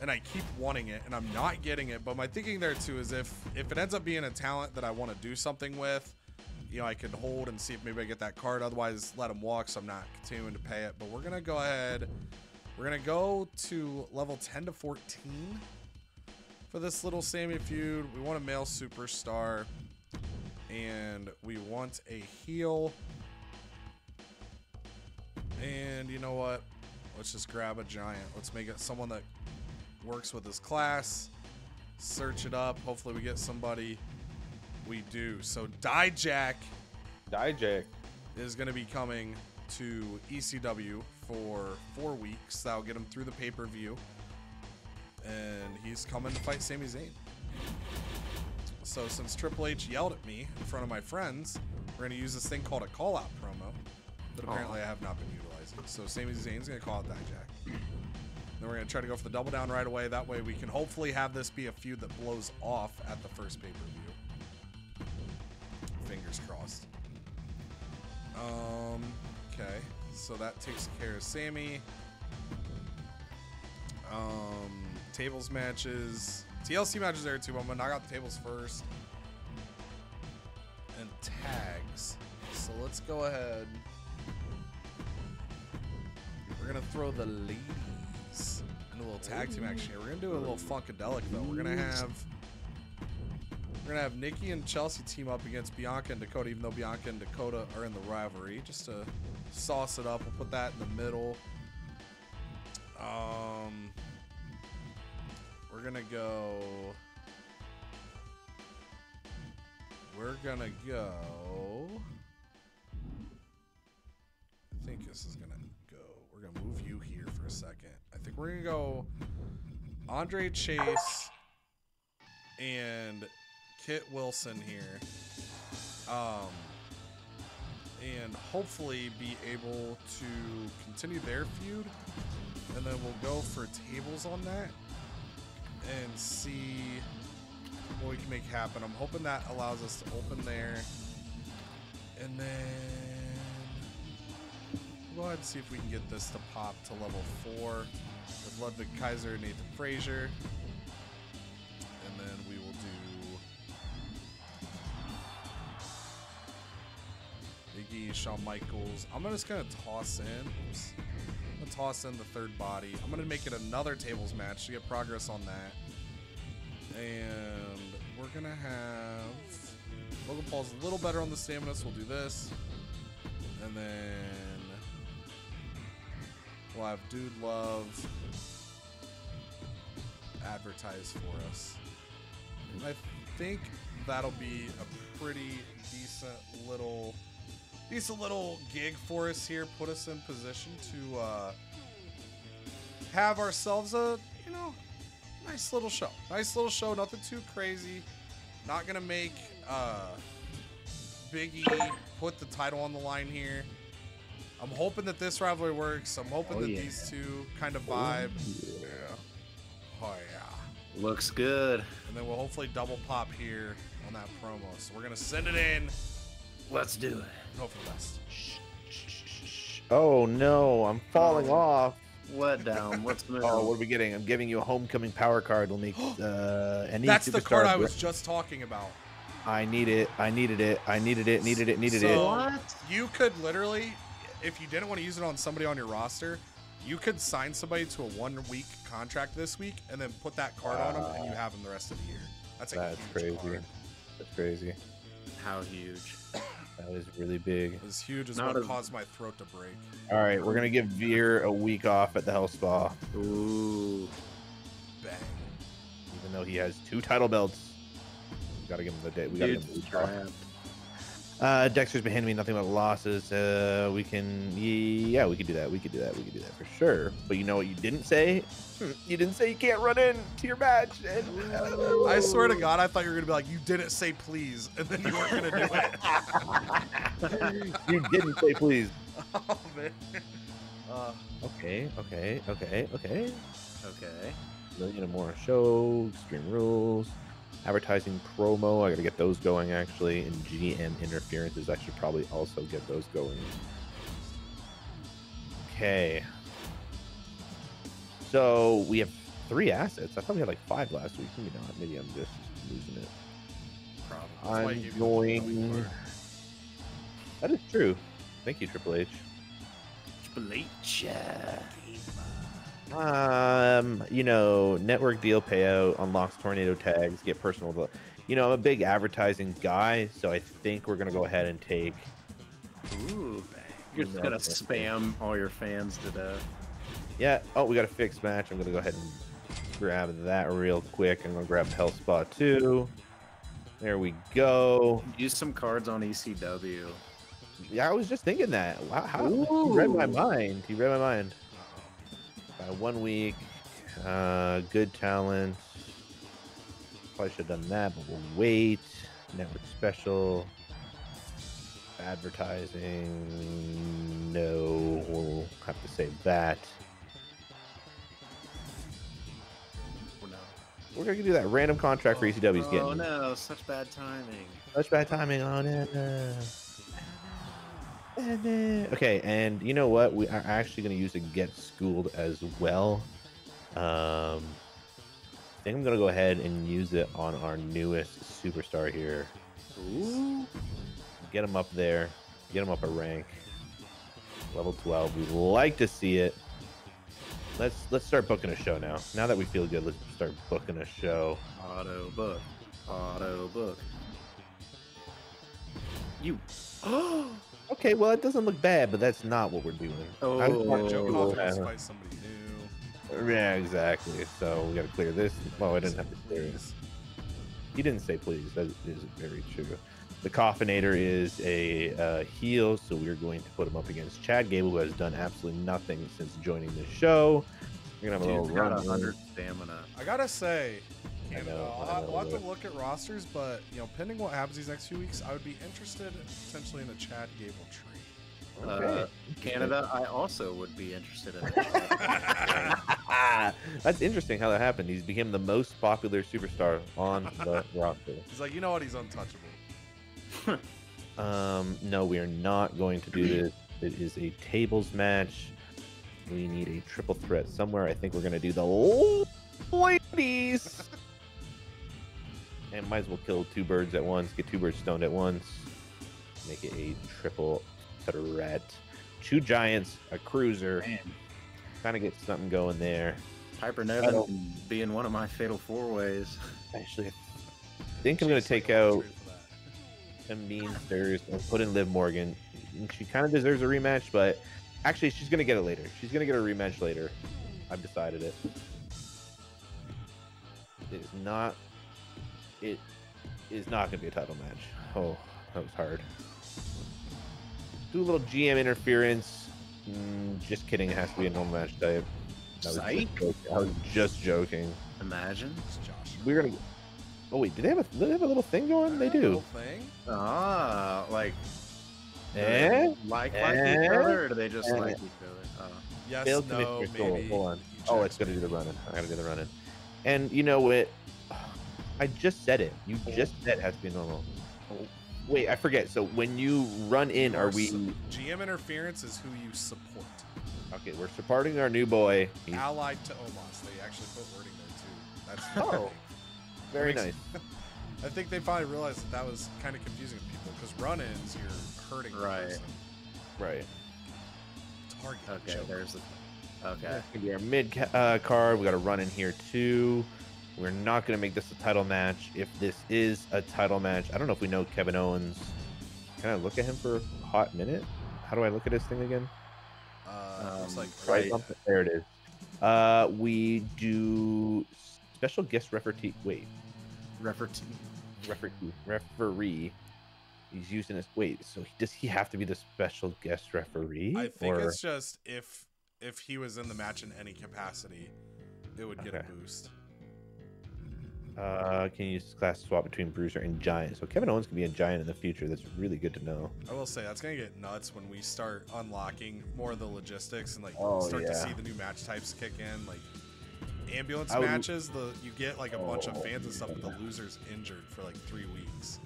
And I keep wanting it, and I'm not getting it. But my thinking there too is if if it ends up being a talent that I want to do something with, you know, I can hold and see if maybe I get that card. Otherwise, let him walk, so I'm not continuing to pay it. But we're gonna go ahead. We're gonna go to level 10 to 14 for this little Sami feud. We want a male superstar, and we want a heel. And you know what? Let's just grab a giant. Let's make it someone that works with his class. Search it up. Hopefully, we get somebody. We do. So, Dijak Dijak. is going to be coming to ECW for four weeks. That'll get him through the pay per view. And he's coming to fight Sami Zayn. So, since Triple H yelled at me in front of my friends, we're going to use this thing called a call out promo that apparently I have not been utilizing. So, Sami Zayn's going to call out Dijak. Then we're going to try to go for the double down right away. That way, we can hopefully have this be a feud that blows off at the first pay per view. Fingers crossed. Um, okay. So that takes care of Sami. Um, tables matches. TLC matches there too. but I'm gonna knock out the tables first. And tags. So let's go ahead. We're gonna throw the ladies in a little tag team action here. We're gonna do a little funkadelic though. We're gonna have we're gonna have Nikki and Chelsea team up against Bianca and Dakota, even though Bianca and Dakota are in the rivalry. Just to sauce it up, we'll put that in the middle. Um, we're gonna go. We're gonna go. I think this is gonna go. We're gonna move you here for a second. I think we're gonna go Andre Chase and Kit Wilson here. Um, and hopefully be able to continue their feud. And then we'll go for tables on that and see what we can make happen. I'm hoping that allows us to open there. And then we'll go ahead and see if we can get this to pop to level four with Ludwig Kaiser and Nathan Frazer. E, Shawn Michaels. I'm just gonna toss in. Oops. I'm gonna toss in the third body. I'm gonna make it another tables match to get progress on that. And we're gonna have Logan Paul's a little better on the stamina, so we'll do this. And then we'll have Dude Love advertise for us. I think that'll be a pretty decent little decent little gig for us here. Put us in position to uh, have ourselves a you know nice little show. Nice little show. Nothing too crazy. Not gonna make uh, Big E put the title on the line here. I'm hoping that this rivalry works. I'm hoping Oh, that yeah. these two kind of vibe. Yeah. Oh yeah. Looks good. And then we'll hopefully double pop here on that promo. So we're gonna send it in. Let's do it. And Hope for the best. Oh no, I'm falling Oh. off. Let down. What's the Oh, what are we getting? I'm giving you a homecoming power card. Will make uh, any That's the card I was just talking about. I need it. I needed it. I needed it. Needed it. Needed So- it. What? You could literally, if you didn't want to use it on somebody on your roster, You could sign somebody to a one week contract this week and then put that card on them and you have them the rest of the year. That's a That's huge crazy. card. That's crazy. How huge? That is really big. As huge as Not what a- caused my throat to break. All right, we're gonna give Veer a week off at the Hell Spa, Ooh. Bang. even though he has two title belts. We gotta give him the day. We gotta give him Dude's the week off. trapped. Uh, Dexter's been handing me nothing but losses. Uh, we can, yeah, we could do that. We could do that. We could do that for sure. But you know what you didn't say? Hmm, You didn't say you can't run in to your match. And, I swear to God, I thought you were gonna be like, you didn't say please, and then you weren't gonna do it. you didn't say please. oh man. Uh, Okay, okay, okay, okay. Okay. Million and more show, extreme rules, advertising promo. I gotta get those going actually, and GM interferences. I should probably also get those going. Okay. So we have three assets. I thought we had like five last week. Maybe not. Maybe I'm just losing it. I'm you gave me the going. That is true. Thank you, Triple H. Triple H. Um, you know, network deal payout unlocks tornado tags, get personal. You know, I'm a big advertising guy, so I think we're gonna go ahead and take. Ooh. You're just gonna spam all your fans to death. Yeah. Oh, we got a fixed match. I'm gonna go ahead and grab that real quick. I'm gonna grab Hell Spot too. There we go. Use some cards on ECW. Yeah, I was just thinking that. Wow, how he read my mind. He read my mind. Uh-oh. Uh, one week, uh, good talent. Probably should have done that, but we'll wait. Network special. Advertising. No, we'll have to save that. Oh. We're gonna do that random contract for ECW's game. Oh getting. no, such bad timing. Such bad timing on it. Okay, and you know what? We are actually going to use a get schooled as well. Um, I think I'm going to go ahead and use it on our newest superstar here. Ooh. Get him up there. Get him up a rank. Level 12. We'd like to see it. Let's let's start booking a show now. Now that we feel good, let's start booking a show. Auto book. Auto book. You. Oh. Okay, well it doesn't look bad, but that's not what we're doing. I just want Oh. Joe to- Coffin uh, spice somebody new. Yeah, exactly. So we got to clear this. Well, I didn't have to clear this. He didn't say please. That is very true. The Coffinator is a uh, heel, so we're going to put him up against Chad Gable, who has done absolutely nothing since joining the show. We're gonna have a Dude's little got run. a hundred stamina. I gotta say, I and, know, uh, I I'll, have, know, we'll have to look at rosters, but you know, pending what happens these next few weeks, I would be interested potentially in a Chad Gable tree. Uh, Canada, I also would be interested in it. That's interesting how that happened. He's became the most popular superstar on the roster. He's like, you know what? He's untouchable. Um, no, we are not going to do this. It is a tables match. We need a triple threat somewhere. I think we're going to do the ladies. And might as well kill two birds at once. Get two birds stoned at once. Make it a triple threat. Two giants, a cruiser. Kind of get something going there. Piper Niven being one of my fatal four ways. Actually, I think I'm going to take out. trade for that. and Meansters and put in Liv Morgan. She kind of deserves a rematch, but actually, she's gonna get it later. She's gonna get a rematch later. I've decided it. It is not. It is not gonna be a title match. Oh, that was hard. Do a little GM interference. Mm, just kidding. It has to be a normal match type. I was, just Psych. joking. I was just joking. Imagine. It's Josh. We're gonna. Oh wait, do they have a? Do they have a little thing going? They do. Little thing. Ah, like Eh? they like like each Eh? other, or do they just Eh? like each other? Uh, Yes, Failed no, maybe. Hold on. he Oh, it's gonna do the running. I gotta do the running. And you know what? I just said it. You just said it has to be normal. Oh, Wait, I forget. So when you run in, are we? GM interference is who you support. Okay, we're supporting our new boy. He's Allied to Omos. They actually put wording there too. That's Oh. very Makes- nice. I think they finally realized that that was kind of confusing to people because run-ins, you're hurting Right. person. Right. Target. okay, choke. there's the Okay. That's gonna be our mid uh, card. We got a run in here too. We're not gonna make this a title match. If this is a title match, I don't know if we know Kevin Owens. Can I look at him for a hot minute? How do I look at his thing again? Uh, looks Um, like Right, Right. there it is. Uh, we do special guest referee. Wait, Refer to referee. Referee. He's using his. Wait, so does he have to be the special guest referee? I think or- it's just if if he was in the match in any capacity, it would get Okay. a boost. Uh, can you use class swap between Bruiser and Giant? So Kevin Owens can be a Giant in the future. That's really good to know. I will say that's gonna get nuts when we start unlocking more of the logistics and like Oh, start to see the new match types kick in, like ambulance would- matches. The you get like a bunch of Oh, fans and stuff, but the losers injured for like three weeks.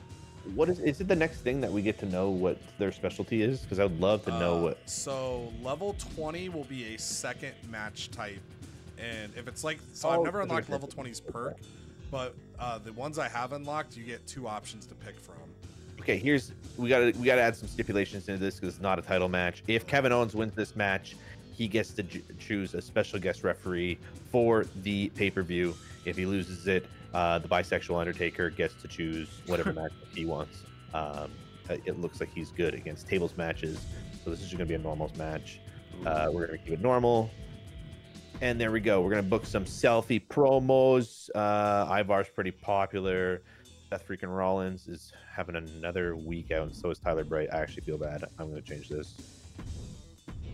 What is is it the next thing that we get to know what their specialty is? Because I would love to know Uh, what. So level 20 will be a second match type, and if it's like, so I've Oh, never unlocked level 20's perk, but uh, the ones I have unlocked, you get two options to pick from. Okay, here's we got to we got to add some stipulations into this because it's not a title match. If Kevin Owens wins this match, he gets to choose a special guest referee for the pay per view. If he loses it, uh, the bisexual Undertaker gets to choose whatever match he wants. Um, uh, it looks like he's good against tables matches, so this is just gonna be a normals match. Uh, we're gonna keep it normal. And there we go. We're gonna book some selfie promos. Uh, Ivar's pretty popular. Seth freaking Rollins is having another week out, and so is Tyler Bate. I actually feel bad. I'm gonna change this.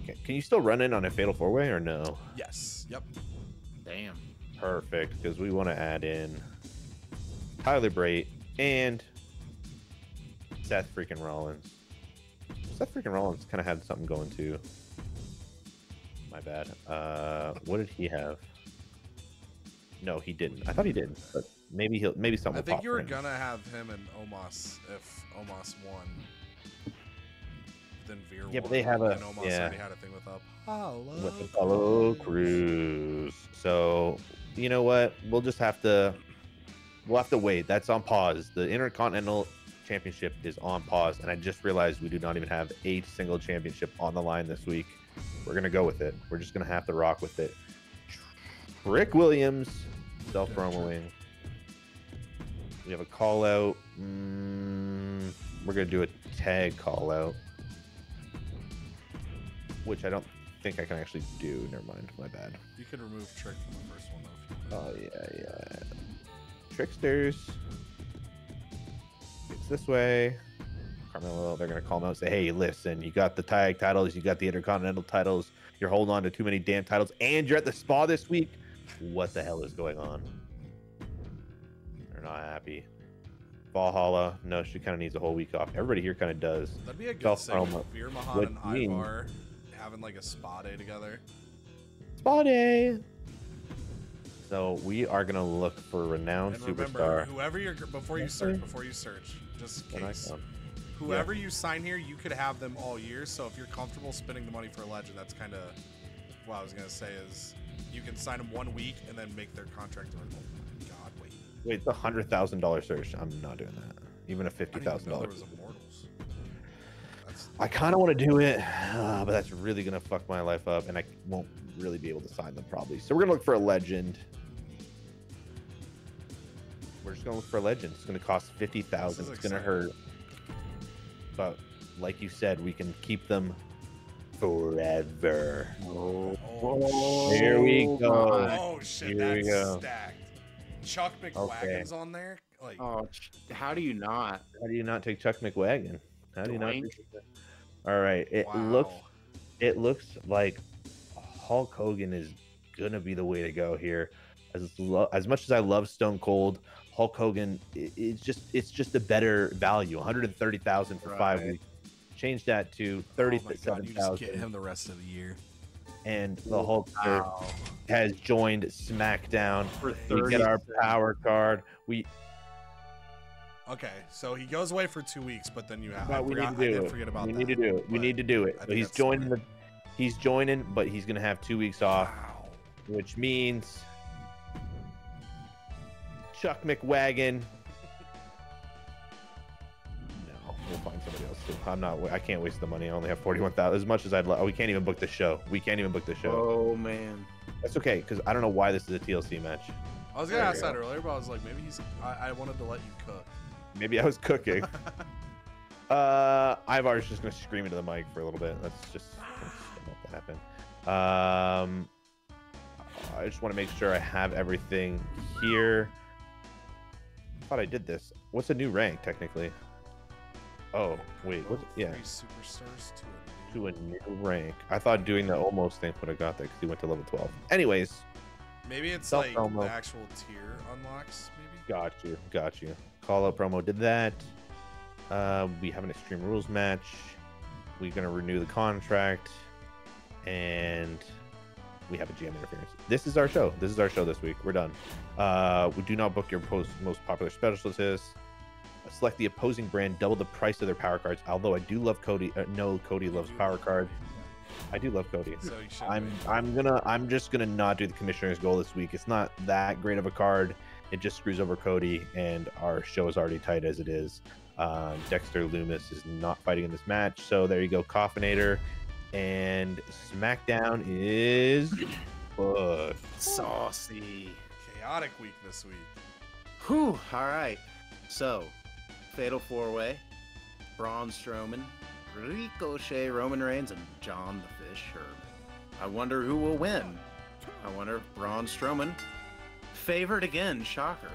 Okay. Can you still run in on a fatal four way or no? Yes. Yep. damn. Perfect, because we want to add in Tyler Bate and Seth freaking Rollins. Seth freaking Rollins kind of had something going too. My bad. Uh, what did he have? No, he didn't. I thought he did, but maybe he'll maybe something. I will think pop you for were him. gonna have him and Omos if Omos won. Then Veer Yeah, but won, they have a- and Omos yeah. already had a thing with up. Hello. with Apollo Crews. So you know what? We'll just have to we'll have to wait. That's on pause. The Intercontinental Championship is on pause, and I just realized we do not even have a single championship on the line this week. We're gonna go with it. We're just gonna have to rock with it. Rick Williams, self promoing. We have a call out. Mm, we're gonna do a tag call out, which I don't think I can actually do. Never mind. My bad. You could remove Trick from the first one though. If you Oh yeah, yeah. Tricksters. It's this way. Carmelo, they're gonna call him out and say, "Hey, listen, you got the tag titles, you got the intercontinental titles. You're holding on to too many damn titles, and you're at the spa this week. What the hell is going on?" They're not happy. Valhalla, no, she kind of needs a whole week off. Everybody here kind of does. That'd be a good promo. Veer Mahaan What and do you mean? Ivar having like a spa day together. Spa day. So we are gonna look for renowned And remember, superstar. whoever you're before you search, before you search, just in case, whoever you sign here, you could have them all year. So if you're comfortable spending the money for a legend, that's kind of what I was gonna say is you can sign them one week and then make their contract. Oh my God, wait, Wait, it's a hundred thousand dollar search. I'm not doing that. Even a fifty thousand dollars. immortals. That's I kind of want to do it, uh, but that's really gonna fuck my life up, and I won't really be able to sign them probably. So we're gonna look for a legend. We're just gonna look for a legend. It's gonna cost fifty thousand. It's gonna hurt, but like you said, we can keep them forever. oh, Here we Oh go. oh shit, Here we that's go. stacked. Chuck McWagon's on there. Like, Oh, how do you not? How do you not take Chuck McWagon? How do you not? Doink. take? All right, it wow. looks it looks like Hulk Hogan is gonna be the way to go here. As lo- as much as I love Stone Cold, Hulk Hogan it's just it's just a better value. One hundred and thirty thousand for five weeks. Change that to oh thirty-seven you just get him the rest of the year. and the Hulkster Wow. has joined SmackDown. For We get our power card. We Okay, so he goes away for two weeks, but then you have. I, But we forgot, need to I do it. forget about we that. need to do it. We need to do it. So he's joining the he's joining, but he's gonna have two weeks off. Wow. which means Chuck McWagon. No, we'll find somebody else. Too. I'm not. I can't waste the money. I only have forty-one thousand. As much as I'd love, we can't even book the show. We can't even book the show. Oh man. That's okay because I don't know why this is a TLC match. I was gonna There ask you that earlier, but I was like, maybe he's. I, I wanted to let you cook. Maybe I was cooking. uh, Ivar's just gonna scream into the mic for a little bit. Let's just let's let that happen. Um, I just want to make sure I have everything here. I thought I did this. What's a new rank technically? Oh wait, what's yeah superstars to a to a new rank. I thought doing the Omos thing would have got that because he went to level 12. Anyways, Maybe it's like promo. the actual tier unlocks. Maybe. got you, got you. Call out promo did that. Uh, we have an Extreme Rules match. We're gonna renew the contract, and we have a GM interference. This is our show. This is our show this week. We're done. Uh, we do not book your post, most popular specialists. Select the opposing brand, double the price of their power cards. Although I do love Cody. Uh, no, Cody loves power love card. I do love Cody. So you. I'm wait. I'm gonna I'm just gonna not do the commissioner's goal this week. It's not that great of a card. It just screws over Cody, and our show is already tight as it is. Um, Dexter Lumis is not fighting in this match, so there you go, Coffinator. And SmackDown is booked. Saucy. chaotic week this week. Whew. All right. So, Fatal Four Way, Braun Strowman, Ricochet, Roman Reigns, and John the Fish Sherman. I wonder who will win. I wonder if Braun Strowman, favored again, shocker.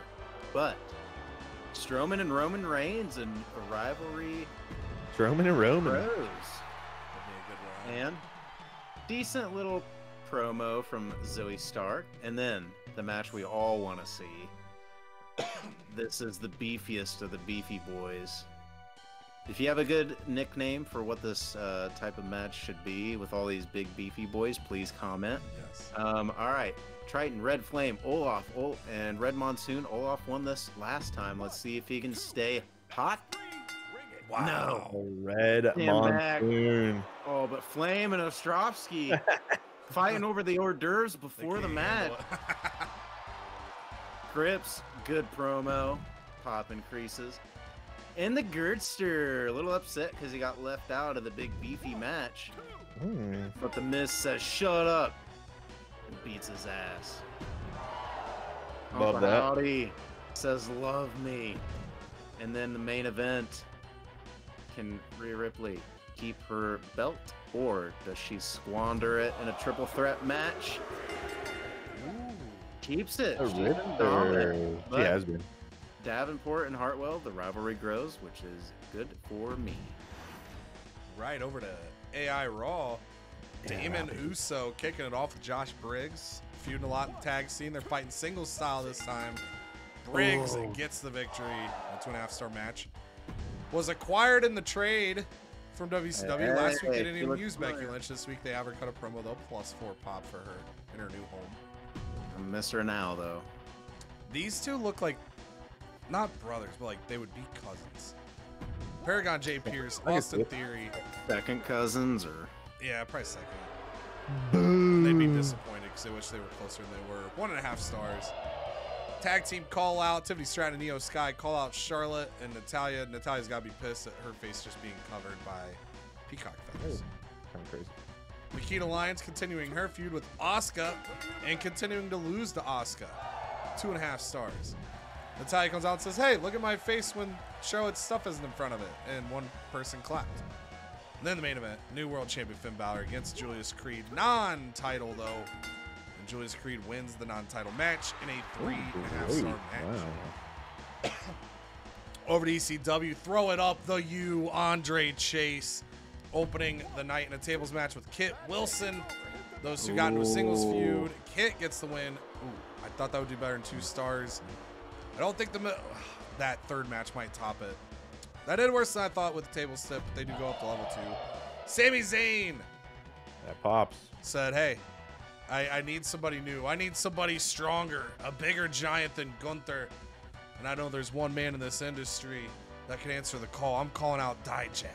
But Strowman and Roman Reigns and a rivalry Strowman and Roman. grows. That'd be a good one. And decent little promo from Zoey Stark. And then the match we all want to see. this is the beefiest of the beefy boys. If you have a good nickname for what this uh, type of match should be with all these big beefy boys, please comment. Yes. Um, all right. Triton, Red Flame, Olaf, Ol- and Red Monsoon. Olaf won this last time. Let's see if he can stay hot. Wow. The Red Stand back. Monsoon. Oh, but Flame and Ostrovsky fighting over the hors d'oeuvres before the can't match. handle it. Grips, good promo. Pop increases. And the Girdster, a little upset because he got left out of the big beefy match. Hmm. But the Miz says, shut up. And beats his ass. Love Uncle that. Howdy says, love me. And then the main event. Can Rhea Ripley keep her belt? Or does she squander it in a triple threat match? Keeps it. A She's been dominant. She has been. Davenport and Hartwell, the rivalry grows, which is good for me. right over to AI Raw. Damon Uso kicking it off with Josh Briggs. Feuding a lot in the tag scene. They're fighting singles style this time. Briggs gets the victory. A two and a half star match. Was acquired in the trade from WCW. Last week they didn't even use Becky. Lynch. This week they have her cut a promo though. Plus four pop for her in her new home. I miss her now, though. These two look like not brothers, but like they would be cousins. Paragon J. Pierce, I can see Austin. Theory. Second cousins, or Yeah, probably second. Boom. They'd be disappointed because they wish they were closer than they were. One and a half stars. Tag team call out. Tiffany Stratton and Iyo Sky call out Charlotte and Natalya. Natalya's got to be pissed at her face just being covered by peacock feathers. Kind of crazy. Nikita Lyons continuing her feud with Asuka and continuing to lose to Asuka. Two and a half stars. Natalya comes out and says, Hey, look at my face when Charlotte's stuff isn't in front of it. And one person clapped. And then the main event new world champion Finn Balor against Julius Creed. Non title, though. And Julius Creed wins the non title match in a three and a half star match. Wow. Over to ECW, throw it up the U, Andre Chase, opening the night in a tables match with Kit Wilson. Those two got into a singles feud. Kit gets the win. Ooh, I thought that would do better than two stars. I don't think the that third match might top it. That did worse than I thought with the table step, but they do go up to level two. Sami Zayn That pops. said, "Hey, I, I need somebody new. I need somebody stronger, a bigger giant than Gunther. And I know there's one man in this industry that can answer the call. I'm calling out Dijak.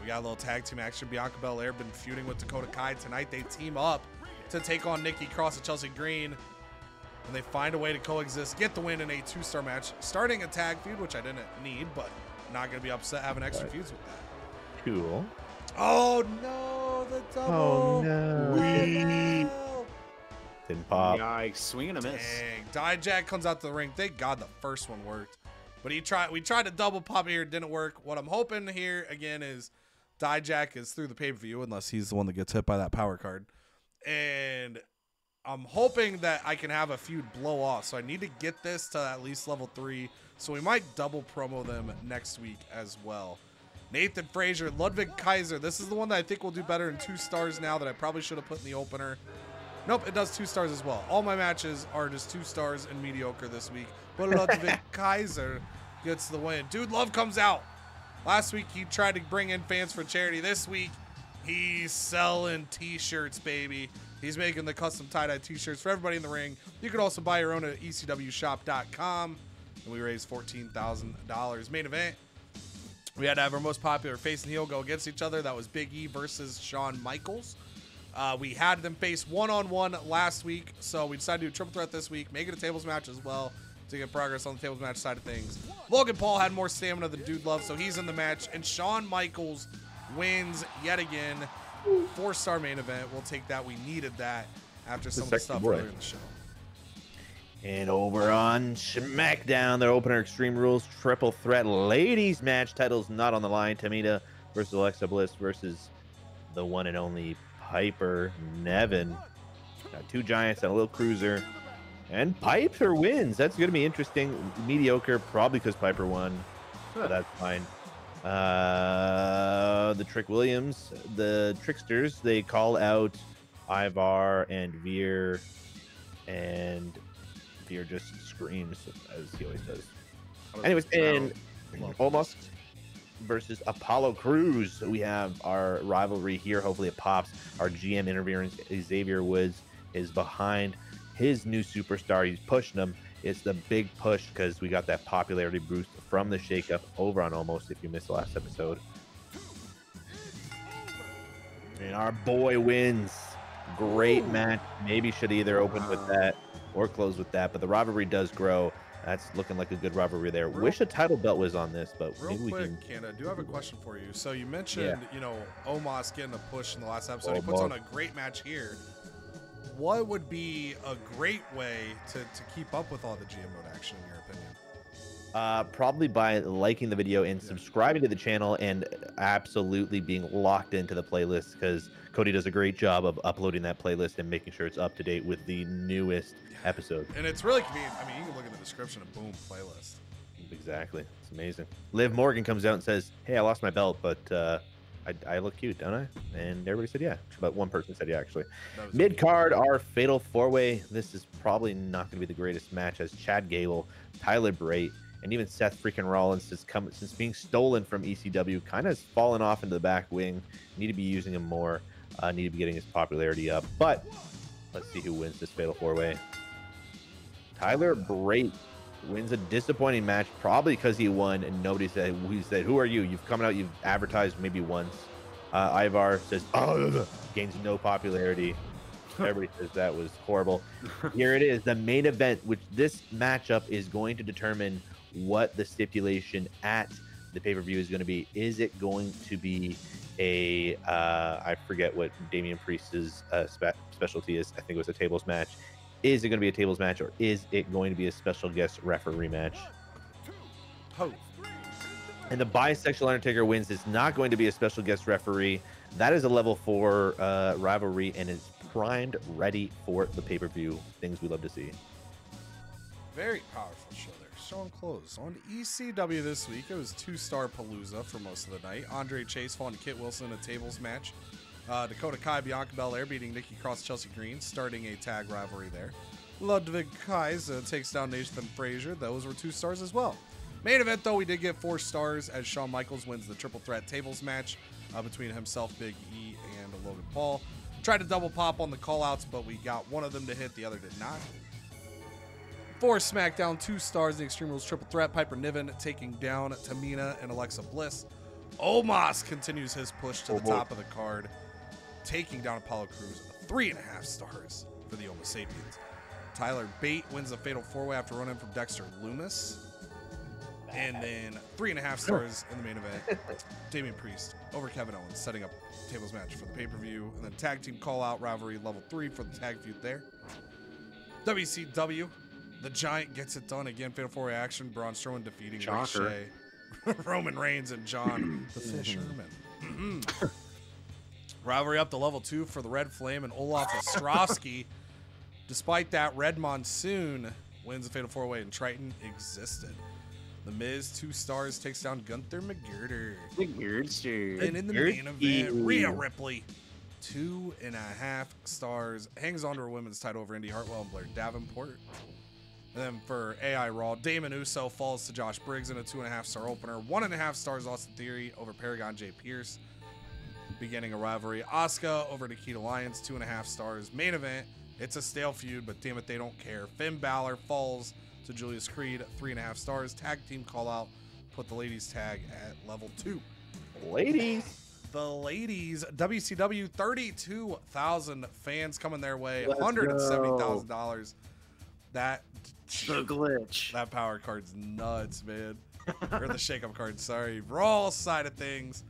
We got a little tag team action. Bianca Belair been feuding with Dakota Kai tonight. They team up to take on Nikki Cross and Chelsea Green. And they find a way to coexist, get the win in a two-star match, starting a tag feud, which I didn't need, but not going to be upset having extra feuds with that. Cool. Oh no, the oh, double. Oh no. no. Didn't pop. Yikes! Swing and a miss. Dang. Dijak comes out to the ring. Thank God the first one worked. But he tried we tried to double pop here, it didn't work. What I'm hoping here again is Dijak is through the pay-per-view, unless he's the one that gets hit by that power card. And I'm hoping that I can have a feud blow off. So I need to get this to at least level three. So we might double promo them next week as well. Nathan Frazer, Ludwig Kaiser. This is the one that I think will do better in two stars now that I probably should have put in the opener. Nope, it does two stars as well. All my matches are just two stars and mediocre this week. But Ludwig Kaiser gets the win. Dude Love comes out. Last week he tried to bring in fans for charity. This week he's selling t-shirts, baby. He's making the custom tie-dye t-shirts for everybody in the ring. You can also buy your own at ecwshop.com. And we raised $14,000. Main event. We had to have our most popular face and heel go against each other. That was Big E versus Shawn Michaels. Uh, we had them face one on one last week, so we decided to do a triple threat this week, make it a tables match as well to get progress on the tables match side of things. Logan Paul had more stamina than Dude Love, so he's in the match, and Shawn Michaels wins yet again. Four star main event. We'll take that. We needed that after some of the stuff boy. earlier in the show. And over on SmackDown, their opener Extreme Rules Triple Threat Ladies match titles not on the line. Tamina versus Alexa Bliss versus the one and only Piper Niven. Got two giants and a little cruiser. And Piper wins. That's going to be interesting. Mediocre, probably because Piper won. But that's fine. Uh, the Trick Williams, the Tricksters, they call out Ivar and Veer, and Veer just screams as he always does. Anyways, and Omos versus Apollo Crews. We have our rivalry here. Hopefully, it pops. Our GM interference, Xavier Woods, is behind his new superstar. He's pushing him. It's the big push because we got that popularity boost from the shakeup over on Omos. If you missed the last episode, and our boy wins. Great match. Maybe should either open with that or close with that, but the rivalry does grow. That's looking like a good rivalry there. Real- Wish a title belt was on this, but Real maybe we quick, can. Canada, I do have a question for you. So you mentioned, you know, Omos getting a push in the last episode. He puts on a great match here. What would be a great way to, to keep up with all the GM mode action, in your opinion? Uh, probably by liking the video and subscribing to the channel and absolutely being locked into the playlist because Cody does a great job of uploading that playlist and making sure it's up to date with the newest episode. And it's really convenient. I mean, you can look at the description and boom, playlist. Exactly. It's amazing. Liv Morgan comes out and says, Hey, I lost my belt, but uh, I, I look cute, don't I? And everybody said, Yeah. But one person said, Yeah, actually. Mid card, our fatal four way. This is probably not going to be the greatest match as Chad Gable, Tyler Bate, and even Seth freaking Rollins has come since being stolen from ECW, kind of has fallen off into the back wing. Need to be using him more. Uh, need to be getting his popularity up. But let's see who wins this fatal four way. Tyler Bate wins a disappointing match, probably because he won and nobody said. He said, "Who are you? You've come out. You've advertised maybe once." Uh, Ivar says, "Oh," gains no popularity. Everybody says that was horrible. Here it is, the main event, which this matchup is going to determine what the stipulation at the pay per view is going to be. Is it going to be a uh, I forget what Damian Priest's uh, spe- specialty is. I think it was a tables match. Is it going to be a tables match or is it going to be a special guest referee match? And the bisexual Undertaker wins. It's not going to be a special guest referee. That is a level four uh, rivalry and is primed, ready for the pay per view. Things we love to see. Very powerful show there. Showing close. On ECW this week, it was two star Palooza for most of the night. Andre Chase to Kit Wilson in a tables match. Uh, Dakota Kai, Bianca Belair beating Nikki Cross, Chelsea Green, starting a tag rivalry there. Ludwig Kaiser takes down Nathan Frazer. Those were two stars as well. Main event, though, we did get four stars as Shawn Michaels wins the triple threat tables match uh, between himself, Big E, and Logan Paul. Tried to double pop on the callouts, but we got one of them to hit, the other did not. For SmackDown, two stars in the Extreme Rules Triple Threat. Piper Niven taking down Tamina and Alexa Bliss. Omos continues his push to the top of the card, taking down Apollo Crews. Three and a half stars for the Homo sapiens. Tyler Bate wins the Fatal Four Way after running from Dexter Lumis. And then three and a half stars in the main event. Damian Priest over Kevin Owens, setting up tables match for the pay per view. And then tag team call out rivalry level three for the tag feud there. WCW, the Giant gets it done again. Fatal four way action. Braun Strowman defeating Shocker. Ricochet, Roman Reigns, and John the Fisherman. Mm-hmm. Rivalry up to level two for the Red Flame and Olaf Ostrovsky. Despite that, Red Monsoon wins the Fatal Four Way and Triton existed. The Miz, two stars, takes down Gunther McGirder. And in the main event, Rhea Ripley, two and a half stars, hangs on to her women's title over Indi Hartwell and Blair Davenport. And then for AI Raw, Damon Uso falls to Josh Briggs in a two and a half star opener. One and a half stars Austin Theory over Paragon J. Pierce. Beginning a rivalry. Asuka over Nikita Lyons, two and a half stars. Main event, it's a stale feud, but damn it, they don't care. Finn Balor falls to Julius Creed, three and a half stars. Tag team call out, put the ladies tag at level two. Ladies. The ladies, WCW, 32,000 fans coming their way, $170,000. That The glitch. that power card's nuts, man. or the shake-up card, sorry. Raw side of things,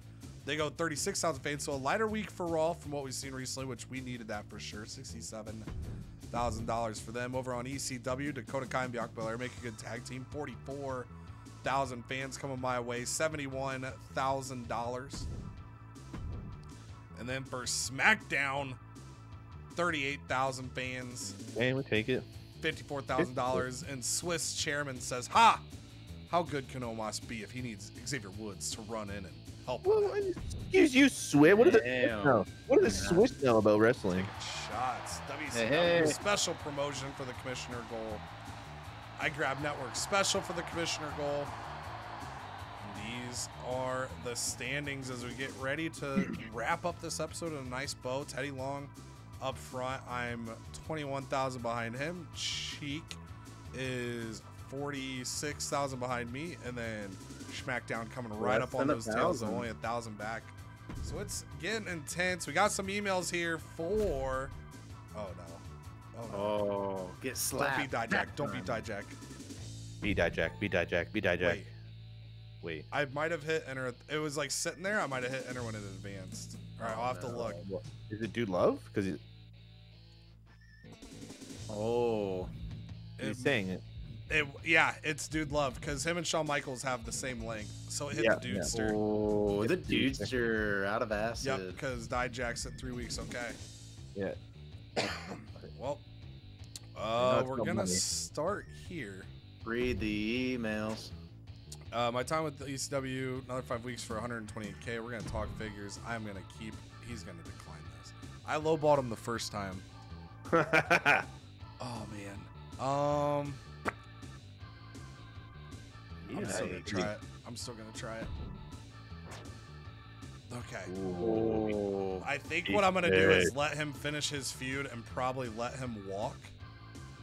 they go 36,000 fans, so a lighter week for Raw from what we've seen recently, which we needed that for sure. $67,000 for them. Over on ECW, Dakota Kai and Bianca Belair make a good tag team. 44,000 fans coming my way. $71,000. And then for SmackDown, 38,000 fans. And we take it. $54,000. And Swiss chairman says, Ha! How good can Omos be if he needs Xavier Woods to run in and help? Well, excuse you, Swiss. What does the Swiss know? What does the Swiss know about wrestling? Shots. WCW Hey, hey. special promotion for the Commissioner Goal. I grab network special for the Commissioner Goal. And These are the standings as we get ready to wrap up this episode in a nice bow. Teddy Long up front. I'm 21,000 behind him. Cheek is 46,000 behind me. And then Schmackdown coming right Less up on those tails. Only a thousand back. So it's getting intense. We got some emails here for. Oh no. Oh no. Oh, get Don't slapped. be Dijak. Don't be Dijak. Be Dijak. Be Dijak. Be Dijak. Wait. Wait. I might have hit enter. It was like sitting there. I might have hit enter when it advanced. All right, I'll have to oh, look. What- Is it Dude Love? Because he's, Oh, he's It- saying it. It, yeah, it's Dude Love because him and Shawn Michaels have the same length. So it hit Yeah, the yeah. Dudester. oh, the dudester out of acid. Yep, because Dijak's at three weeks. Okay. Yeah. Well, uh, we're gonna money. start here. Read the emails. Uh, my time with the ECW, another five weeks for 128k. We're gonna talk figures. I'm gonna keep. He's gonna decline this. I lowballed him the first time. Oh man. Um, I'm still gonna try it. I'm still gonna try it. Okay. Oh, I think what I'm gonna do is let him finish his feud and probably let him walk.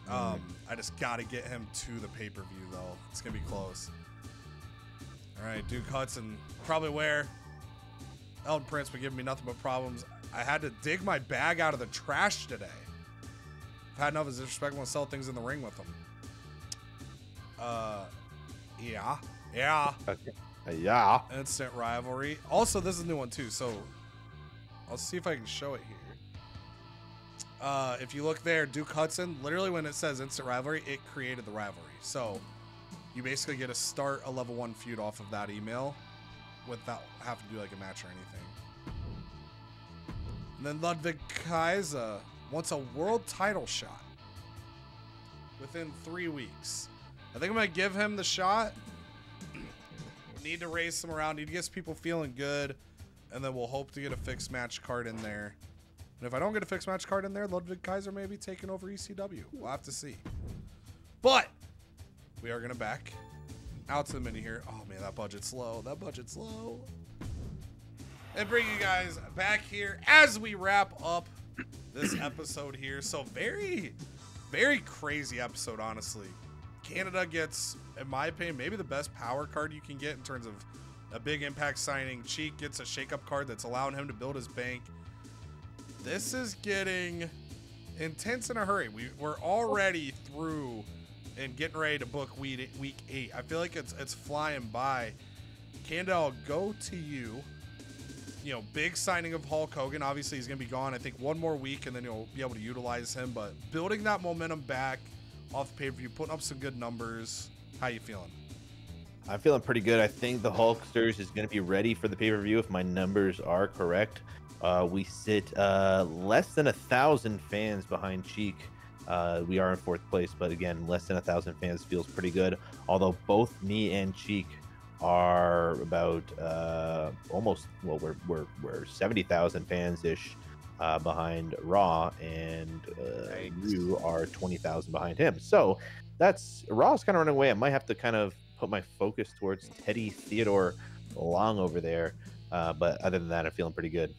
Um, I just gotta get him to the pay per view though. It's gonna be close. All right, Duke Hudson, probably where Elton Prince been giving me nothing but problems. I had to dig my bag out of the trash today. I've had enough of his disrespect. I want to sell things in the ring with him. Uh, yeah, yeah. Okay. Yeah. Instant rivalry. Also, this is a new one too, so I'll see if I can show it here. Uh, if you look there, Duke Hudson, literally when it says instant rivalry, it created the rivalry. So you basically get to start a level one feud off of that email without having to do like a match or anything. And then Ludwig Kaiser wants a world title shot within three weeks. I think I'm gonna give him the shot need to raise some around, need to get people feeling good, and then we'll hope to get a fixed match card in there. And if I don't get a fixed match card in there, Ludwig Kaiser may be taking over ECW. We'll have to see. But we are gonna back out to the mini here. Oh man, that budget's low. That budget's low. And bring you guys back here as we wrap up this episode here. So very, very crazy episode, honestly. Canada gets, in my opinion, maybe the best power card you can get in terms of a big impact signing. Cheek gets a shakeup card that's allowing him to build his bank. This is getting intense in a hurry. We, we're already through and getting ready to book week week eight. I feel like it's it's flying by. Canada, I'll go to you. You know, big signing of Hulk Hogan. Obviously, he's going to be gone. I think one more week, and then you'll be able to utilize him. But building that momentum back off the pay per view, putting up some good numbers. How you feeling? I'm feeling pretty good. I think the Hulksters is going to be ready for the pay per view if my numbers are correct. Uh, we sit uh, less than a thousand fans behind Cheek. Uh, we are in fourth place, but again, less than a thousand fans feels pretty good. Although both me and Cheek are about uh, almost well, we're we're we're seventy thousand fans ish uh, behind Raw, and uh, you are twenty thousand behind him. So that's Raw's kind of running away. I might have to kind of put my focus towards Teddy Theodore Long over there. Uh, but other than that, I'm feeling pretty good.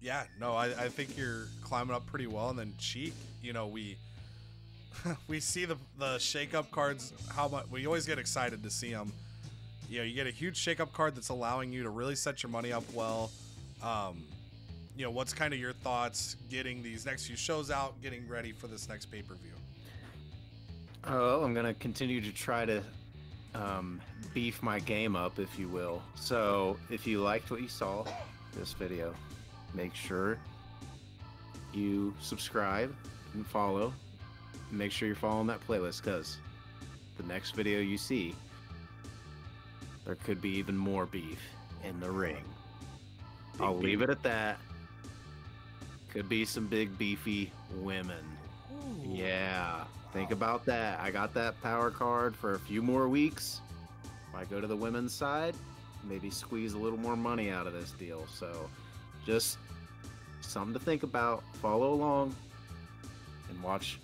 Yeah, no, I, I think you're climbing up pretty well. And then Cheek, you know, we we see the the shake up cards. How much we always get excited to see them. You know, you get a huge shake up card that's allowing you to really set your money up well. Um, you know, what's kind of your thoughts getting these next few shows out, getting ready for this next pay per view? Oh, I'm gonna continue to try to um, beef my game up, if you will. So, if you liked what you saw this video, make sure you subscribe and follow. Make sure you're following that playlist because the next video you see, there could be even more beef in the ring. I'll leave it at that. Could be some big beefy women. Yeah, think about that. I got that power card for a few more weeks. If I go to the women's side, maybe squeeze a little more money out of this deal. So, just something to think about. Follow along and watch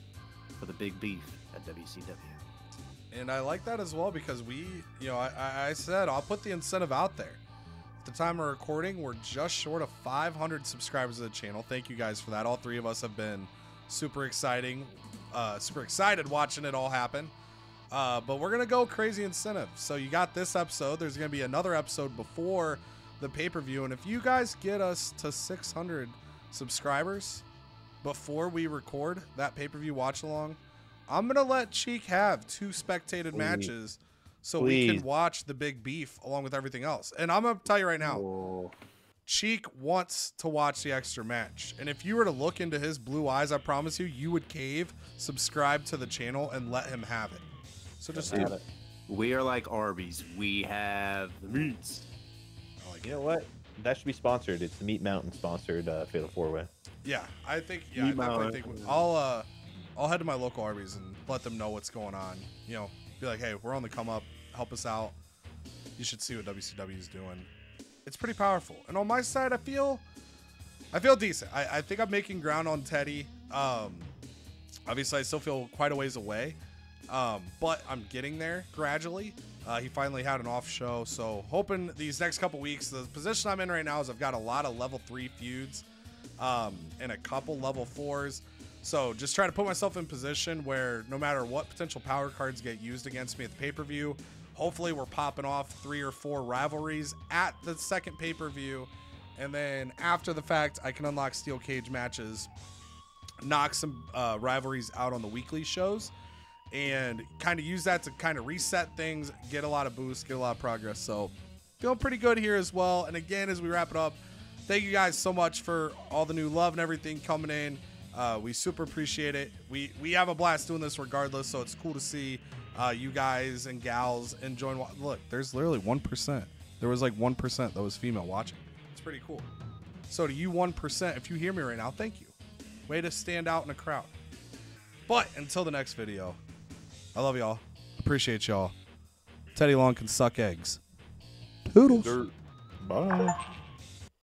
for the big beef at WCW. And I like that as well because we, you know, I, I- I said I'll put the incentive out there. At the time of recording, we're just short of 500 subscribers to the channel. Thank you guys for that. All three of us have been super exciting, uh, super excited watching it all happen. Uh, but we're gonna go crazy incentive. So you got this episode. There's gonna be another episode before the pay per view, and if you guys get us to 600 subscribers before we record that pay per view watch along, I'm gonna let Cheek have two spectated Please. matches so we can watch the big beef along with everything else. And I'm gonna tell you right now, Oh, Cheek wants to watch the extra match. And if you were to look into his blue eyes, I promise you, you would cave, subscribe to the channel, and let him have it. So just Dude. do it. we are like Arby's. We have the meats. I like You it. know what? That should be sponsored. It's the Meat Mountain sponsored uh, Fatal Four Way. Yeah, I think. Yeah, I Meat definitely Mountain. think I'll uh, I'll head to my local Arby's and let them know what's going on. You know, be like, hey, we're on the come up. Help us out. You should see what WCW is doing. It's pretty powerful. And on my side, I feel, I feel decent. I, I think I'm making ground on Teddy. Um, obviously, I still feel quite a ways away, um, but I'm getting there gradually. Uh, he finally had an off show, so hoping these next couple weeks. The position I'm in right now is I've got a lot of level three feuds um, and a couple level fours. So just try to put myself in position where no matter what potential power cards get used against me at the pay per view, hopefully we're popping off three or four rivalries at the second pay per view. And then after the fact, I can unlock steel cage matches, knock some uh, rivalries out on the weekly shows, and kind of use that to kind of reset things, get a lot of boost, get a lot of progress. So feeling pretty good here as well. And again, as we wrap it up, thank you guys so much for all the new love and everything coming in. Uh, we super appreciate it. We we have a blast doing this regardless, so it's cool to see uh, you guys and gals enjoying. Wa- Look, there's literally one percent. There was like one percent that was female watching. It's pretty cool. So to you, one percent, if you hear me right now, thank you. Way to stand out in a crowd. But until the next video, I love y'all. Appreciate y'all. Teddy Long can suck eggs. Toodles. Bye.